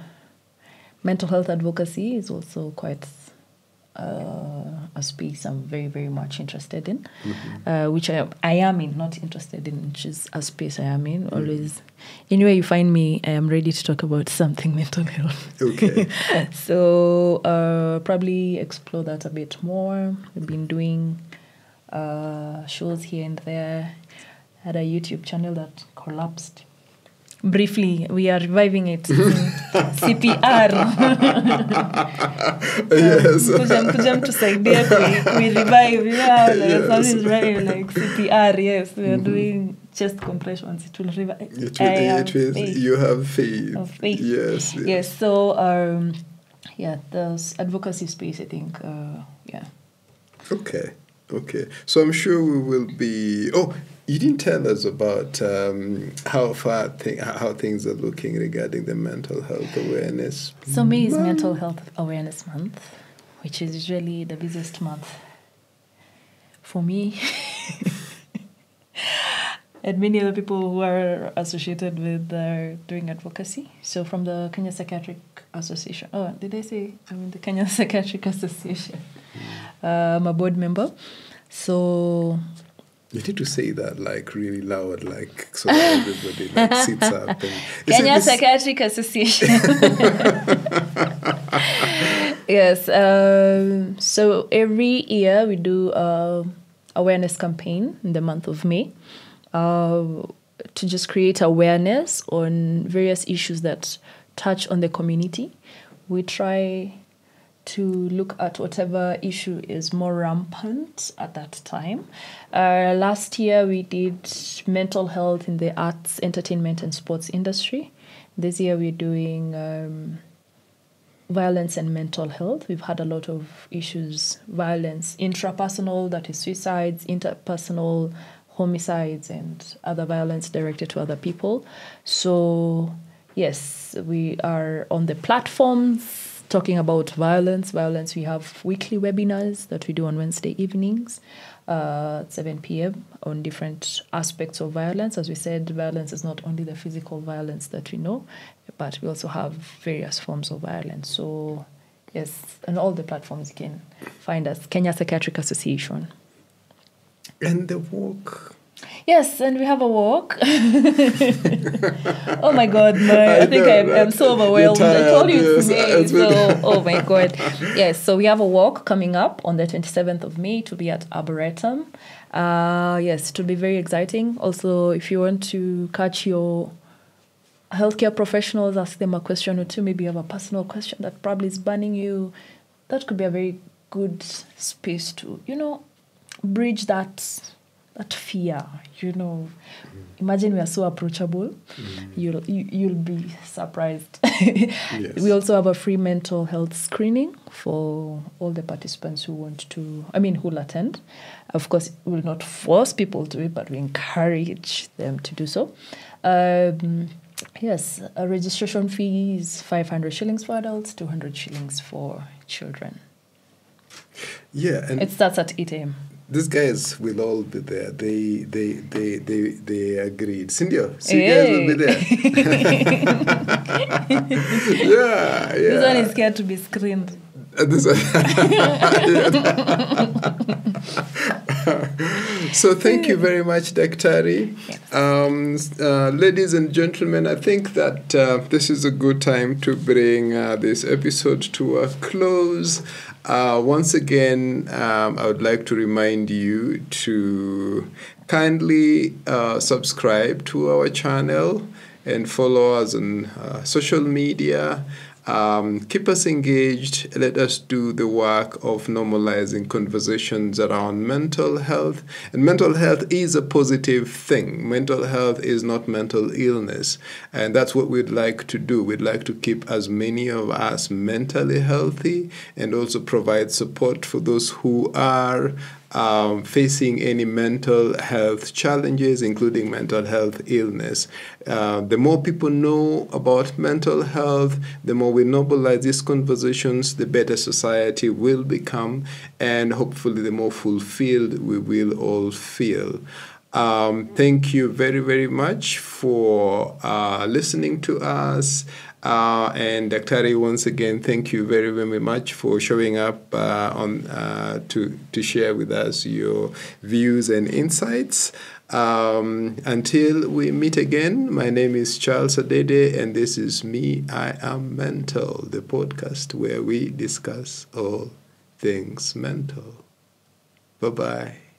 mental health advocacy is also quite a space I'm very, very much interested in, uh, which I, I am in, not interested in, which is a space I am in. Always, anywhere you find me, I am ready to talk about something mental health. Okay. so uh, probably explore that a bit more. We've been doing uh, shows here and there. Had a YouTube channel that collapsed. Briefly, we are reviving it. CPR. yes. kuja kuja mtusaidia kui revive yeah, like Yes. something's right like CPR yes we are doing chest compressions it will revive It, I will, have it means faith. you have faith. Of faith. Yes. yes so um yeah the advocacy space I think uh, yeah Okay. Okay. So I'm sure we will be. Oh, you didn't tell us about um, how far thi- how things are looking regarding the mental health awareness. so May is month. mental health awareness month which is usually the busiest month for me and many other people who are associated with uh, doing advocacy. So, from the Kenya Psychiatric Association. Oh, did I say I mean the Kenya Psychiatric Association? Uh, I'm a board member. So, You need to say that like really loud, like so that everybody like sits up. And, Kenya this- Psychiatric Association. yes. Um, so every year we do a awareness campaign in the month of May uh, to just create awareness on various issues that touch on the community. We try to look at whatever issue is more rampant at that time. Uh, last year we did mental health in the arts, entertainment, and sports industry. This year we're doing um, violence and mental health. We've had a lot of issues violence, intrapersonal, that is suicides, interpersonal homicides, and other violence directed to other people. So, yes, we are on the platforms talking about violence. Violence, we have weekly webinars that we do on Wednesday evenings uh, at 7 p.m. on different aspects of violence. As we said, violence is not only the physical violence that we know, but we also have various forms of violence. So, yes, on all the platforms you can find us Kenya Psychiatric Association. And the walk. Yes, and we have a walk. oh my God, I, I think know, I'm, I'm so overwhelmed. I told you it's yes, May, so oh my God. Yes, so we have a walk coming up on the 27th of May to be at Arboretum. Uh, yes, it will be very exciting. Also, if you want to catch your healthcare professionals, ask them a question or two. Maybe you have a personal question that probably is burning you. That could be a very good space to, you know, bridge that that fear. You know, imagine we are so approachable. You'll you, you'll be surprised. We also have a free mental health screening for all the participants who want to. I mean, who'll attend. Of course, we will not force people to it, but we encourage them to do so. Um, yes, a registration fee is 500 shillings for adults, 200 shillings for children. Yeah, and It starts at 8 a.m. these guys will all be there. They they they they they agreed. Cindy, so you guys will be there. yeah, yeah. This one is scared to be screened. Uh, this so thank you very much, Daktari. Um, uh, ladies and gentlemen, I think that uh, this is a good time to bring uh, this episode to a close. Uh, once again, um, I would like to remind you to kindly uh, subscribe to our channel and follow us on uh, social media. Um, keep us engaged. Let us do the work of normalizing conversations around mental health. And mental health is a positive thing. Mental health is not mental illness. And that's what we'd like to do. We'd like to keep as many of us mentally healthy and also provide support for those who are um, facing any mental health challenges, including mental health illness. Uh, the more people know about mental health, the more we normalize these conversations, the better society will become, and hopefully, the more fulfilled we will all feel. Um, thank you very, very much for uh, listening to us. Uh, and Dr. once again, thank you very, very much for showing up uh, on uh, to to share with us your views and insights. Um, until we meet again, my name is Charles Adede, and this is Me I Am Mental, the podcast where we discuss all things mental. Bye bye.